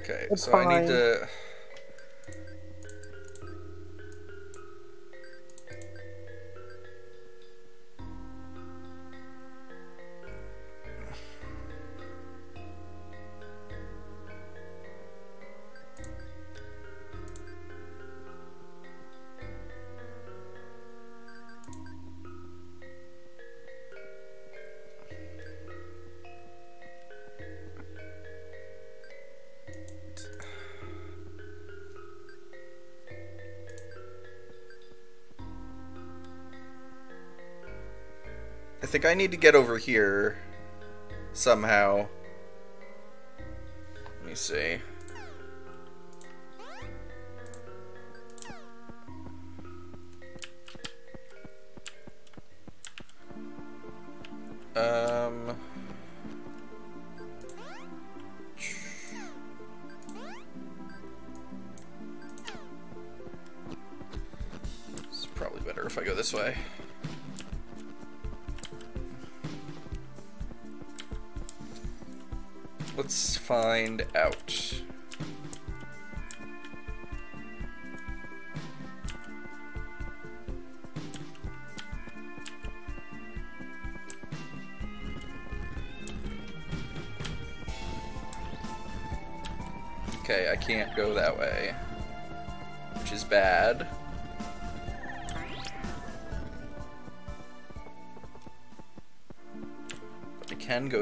okay, so I need to. I think I need to get over here somehow. Let me see.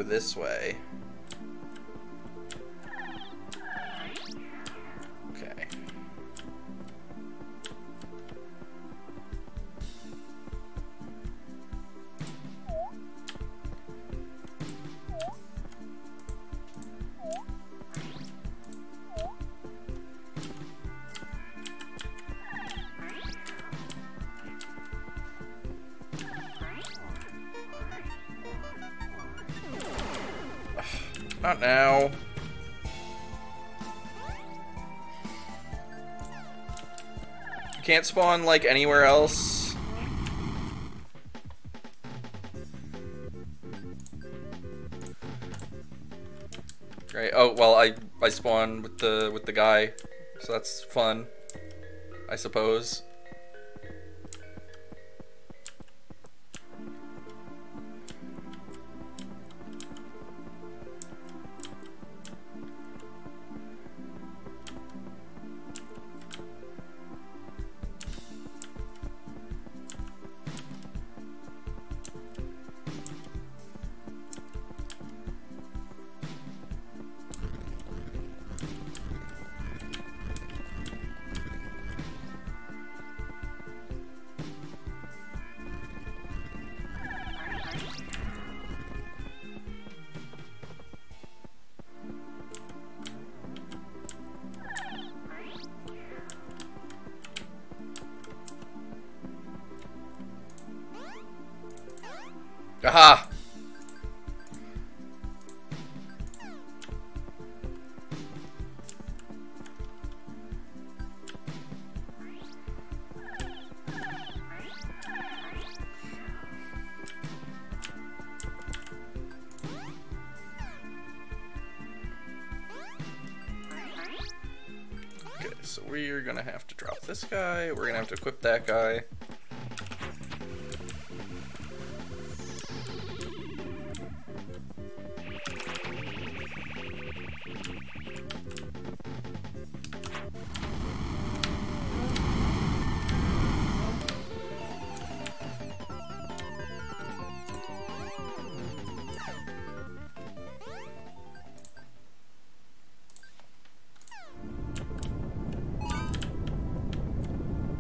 This way. Spawn like anywhere else. Great. Oh well, I I spawned with the with the guy, so that's fun. I suppose. To equip that guy.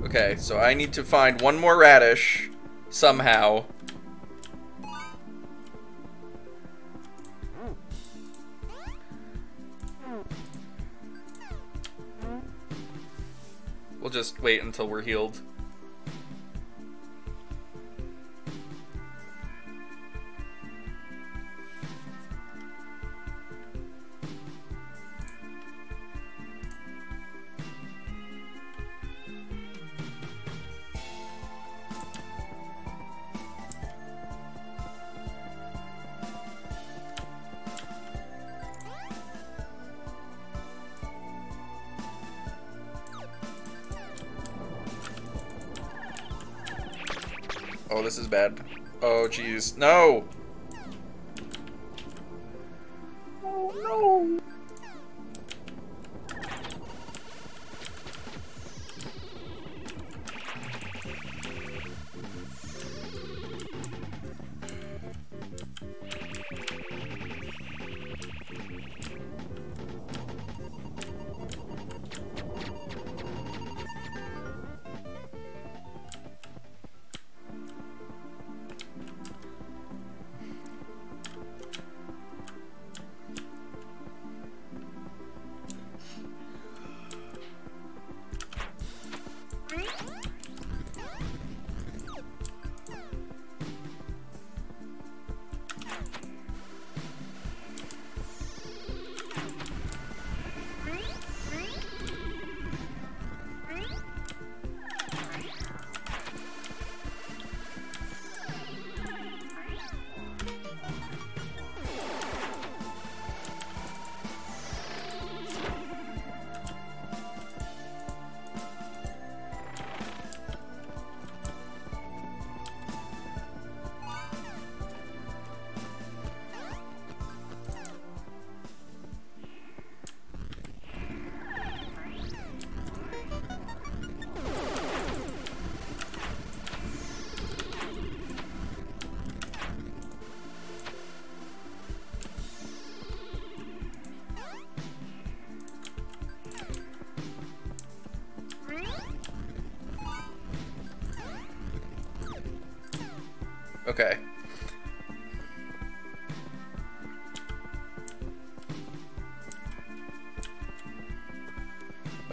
Okay, so I need to find one more radish somehow. We'll just wait until we're healed. Oh, jeez. No!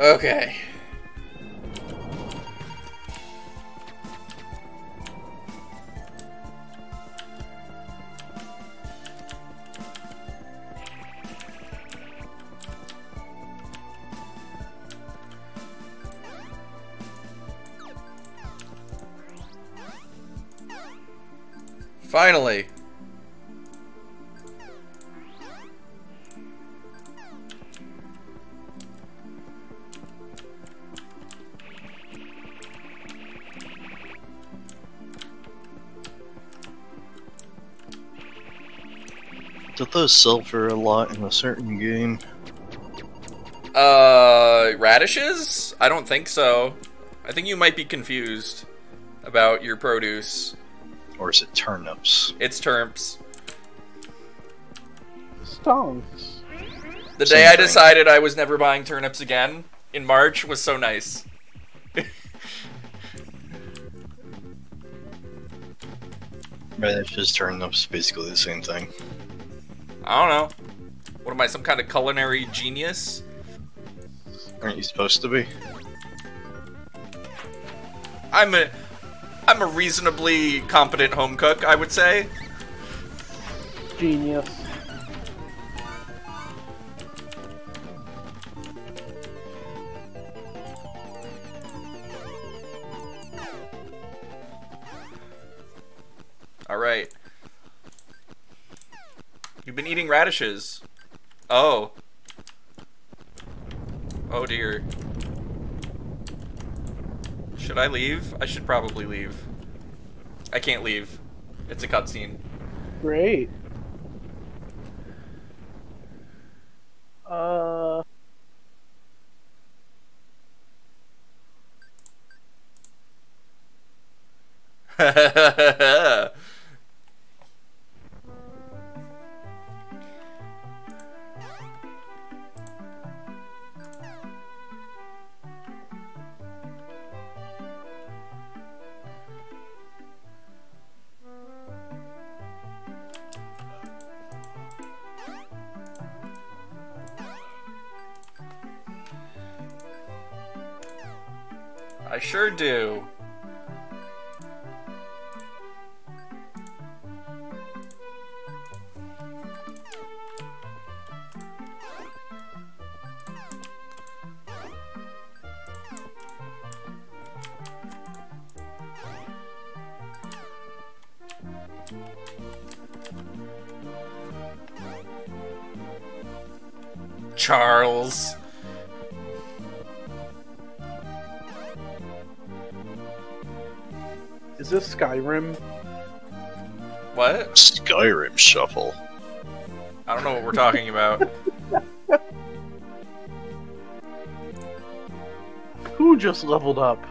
Okay. Finally. Do those silver a lot in a certain game? Uh, radishes? I don't think so. I think you might be confused about your produce. Or is it turnips? It's turnips. Stones. The Same day I thing. decided I was never buying turnips again in March was so nice. Radishes, turnips, basically the same thing. I don't know. What am I, some kind of culinary genius? Aren't you supposed to be? I'm a I'm a reasonably competent home cook, I would say. Genius. All right. You've been eating radishes. Oh. Oh dear. Should I leave? I should probably leave. I can't leave. It's a cutscene. Great. Uh. (laughs) I sure do. Charles. Is this Skyrim? What? Skyrim Shuffle. I don't know what we're talking about. (laughs) Who just leveled up?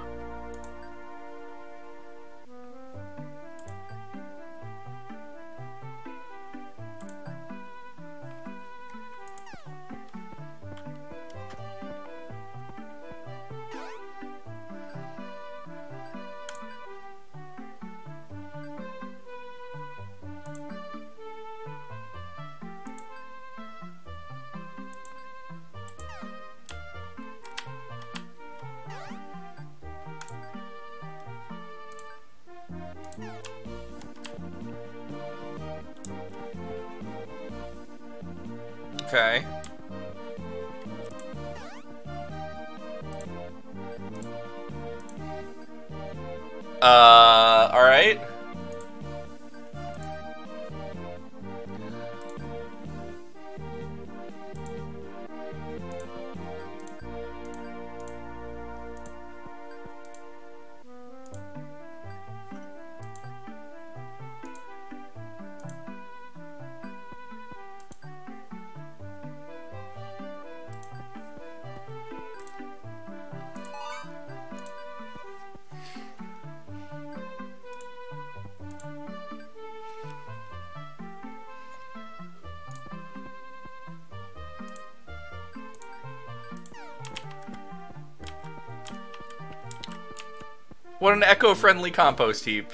What an eco-friendly compost heap.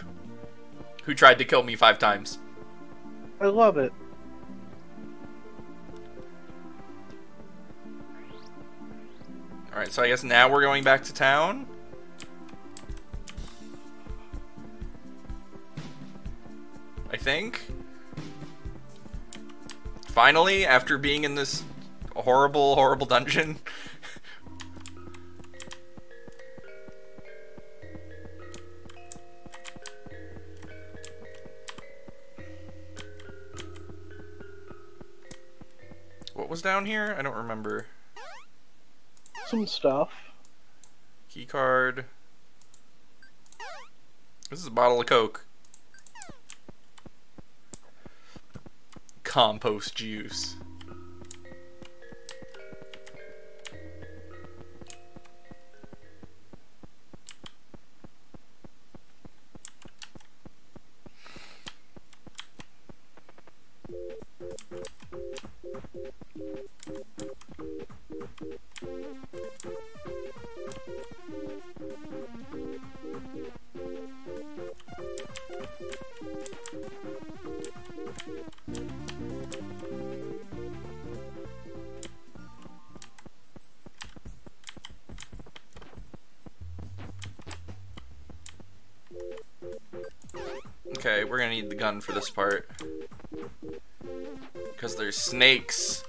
Who tried to kill me five times. I love it. Alright, so I guess now we're going back to town. I think. Finally, after being in this horrible, horrible dungeon. (laughs) was down here? I don't remember. Some stuff. Key card. This is a bottle of Coke. Compost juice. gun for this part. Because there's snakes.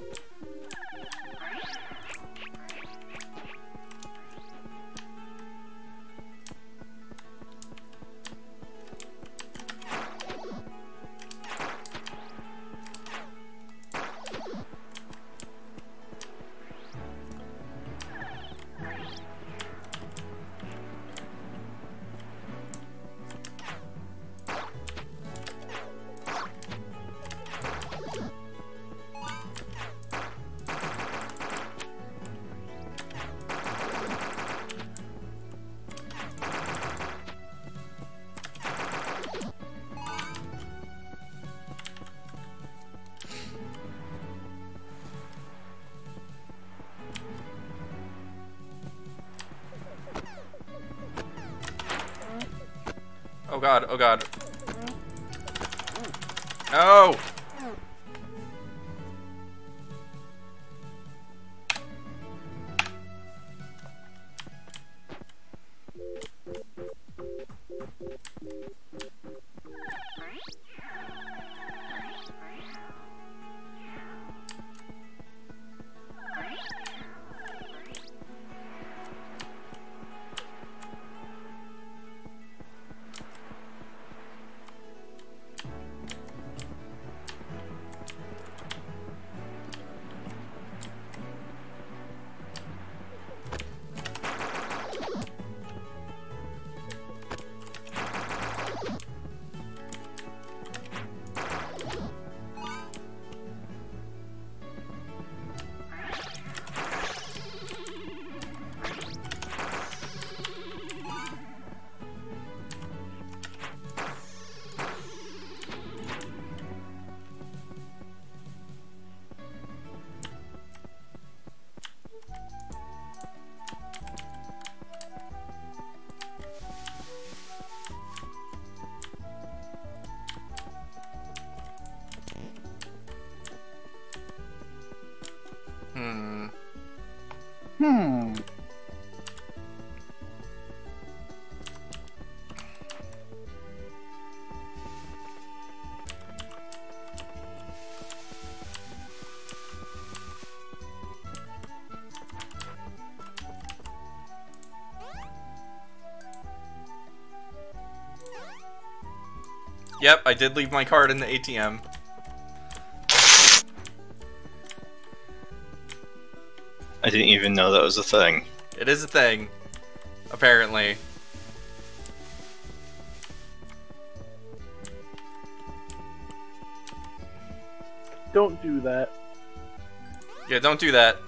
Hmm. Yep, I did leave my card in the ATM. Didn't even know that was a thing. It is a thing. Apparently. Don't do that. Yeah, don't do that.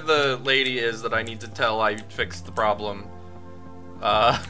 The lady is that I need to tell I fixed the problem. Uh.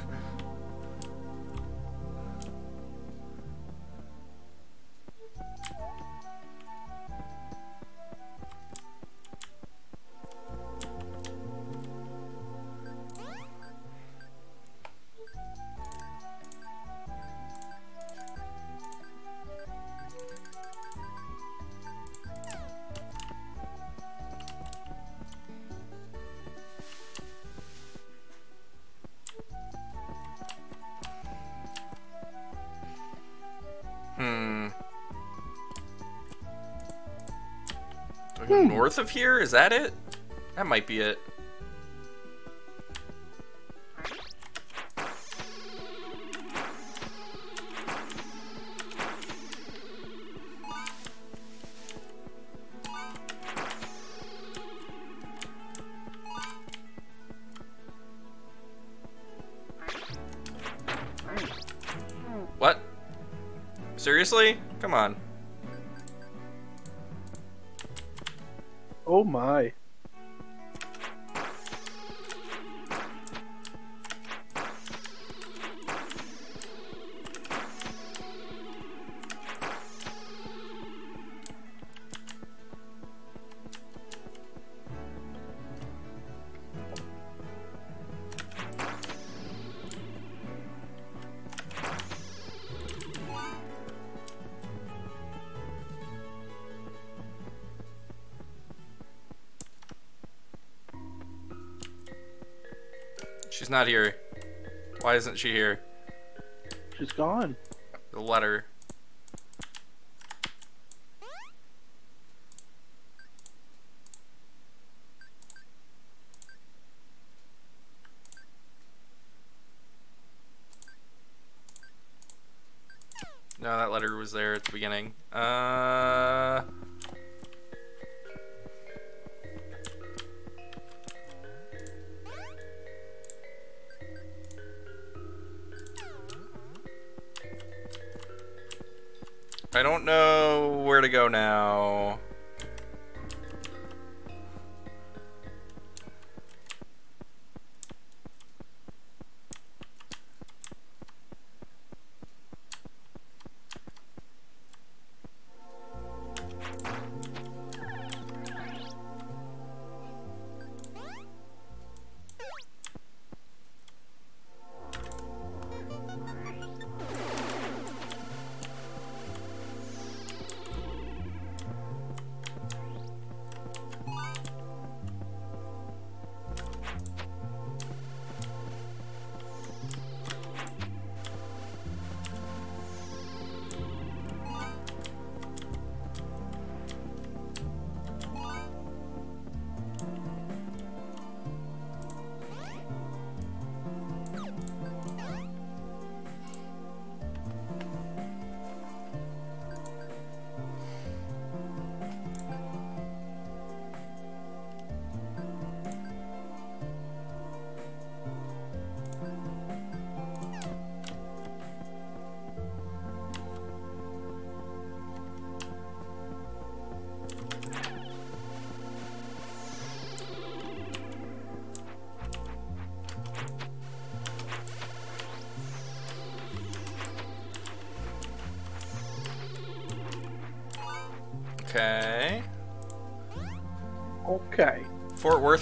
North of here? Is that it? That might be it. She's not here. Why isn't she here? She's gone. The letter. No, that letter was there at the beginning.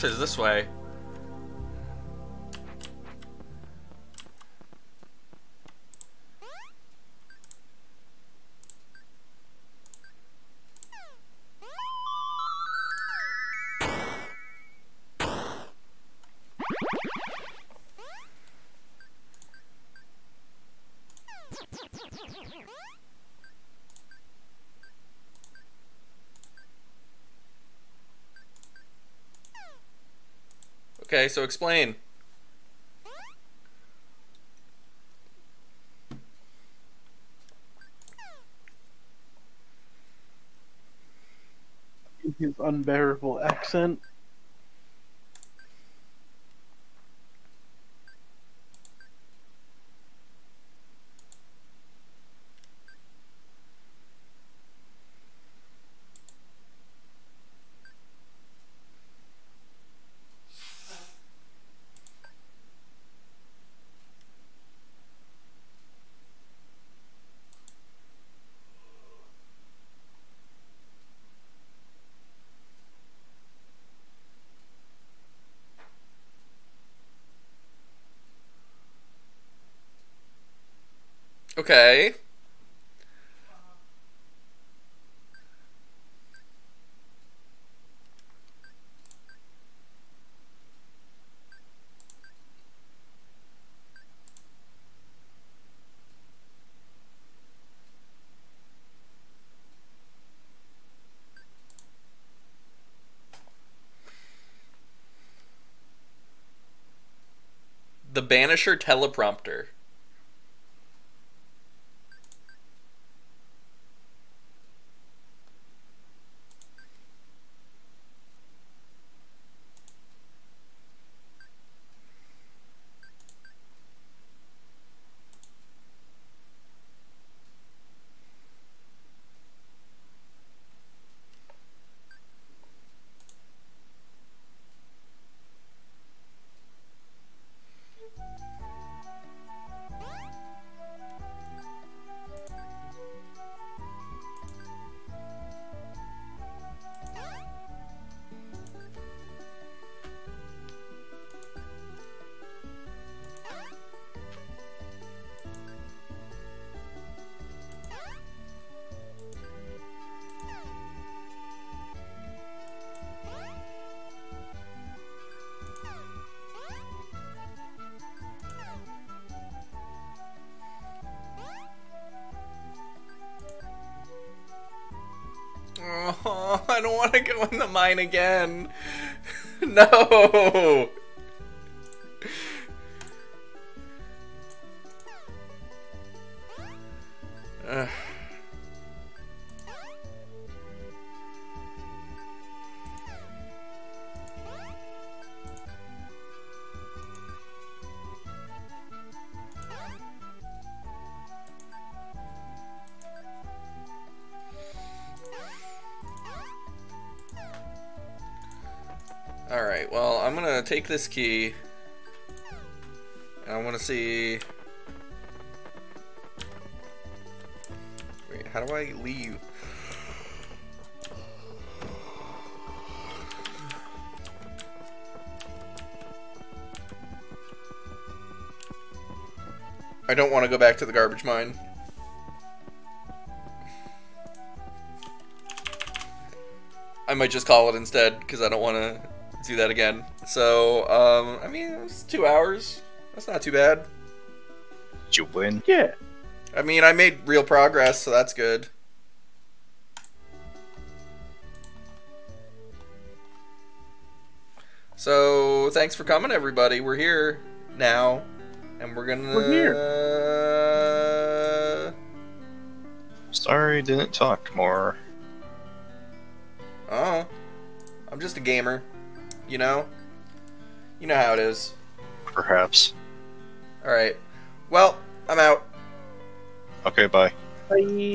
Is this way. Okay, so explain. His unbearable accent. Okay. The Banisher teleprompter. Mine again. (laughs) no. Take this key. And I wanna see. Wait, how do I leave? I don't want to go back to the garbage mine. I might just call it instead because I don't want to do that again. So, um, I mean, it's two hours. That's not too bad. Did you win? Yeah. I mean, I made real progress, so that's good. So, thanks for coming, everybody. We're here now, and we're gonna. We're here. Sorry, didn't talk more. Oh, I'm just a gamer. You know. You know how it is. Perhaps. All right. Well, I'm out. Okay, bye. Bye.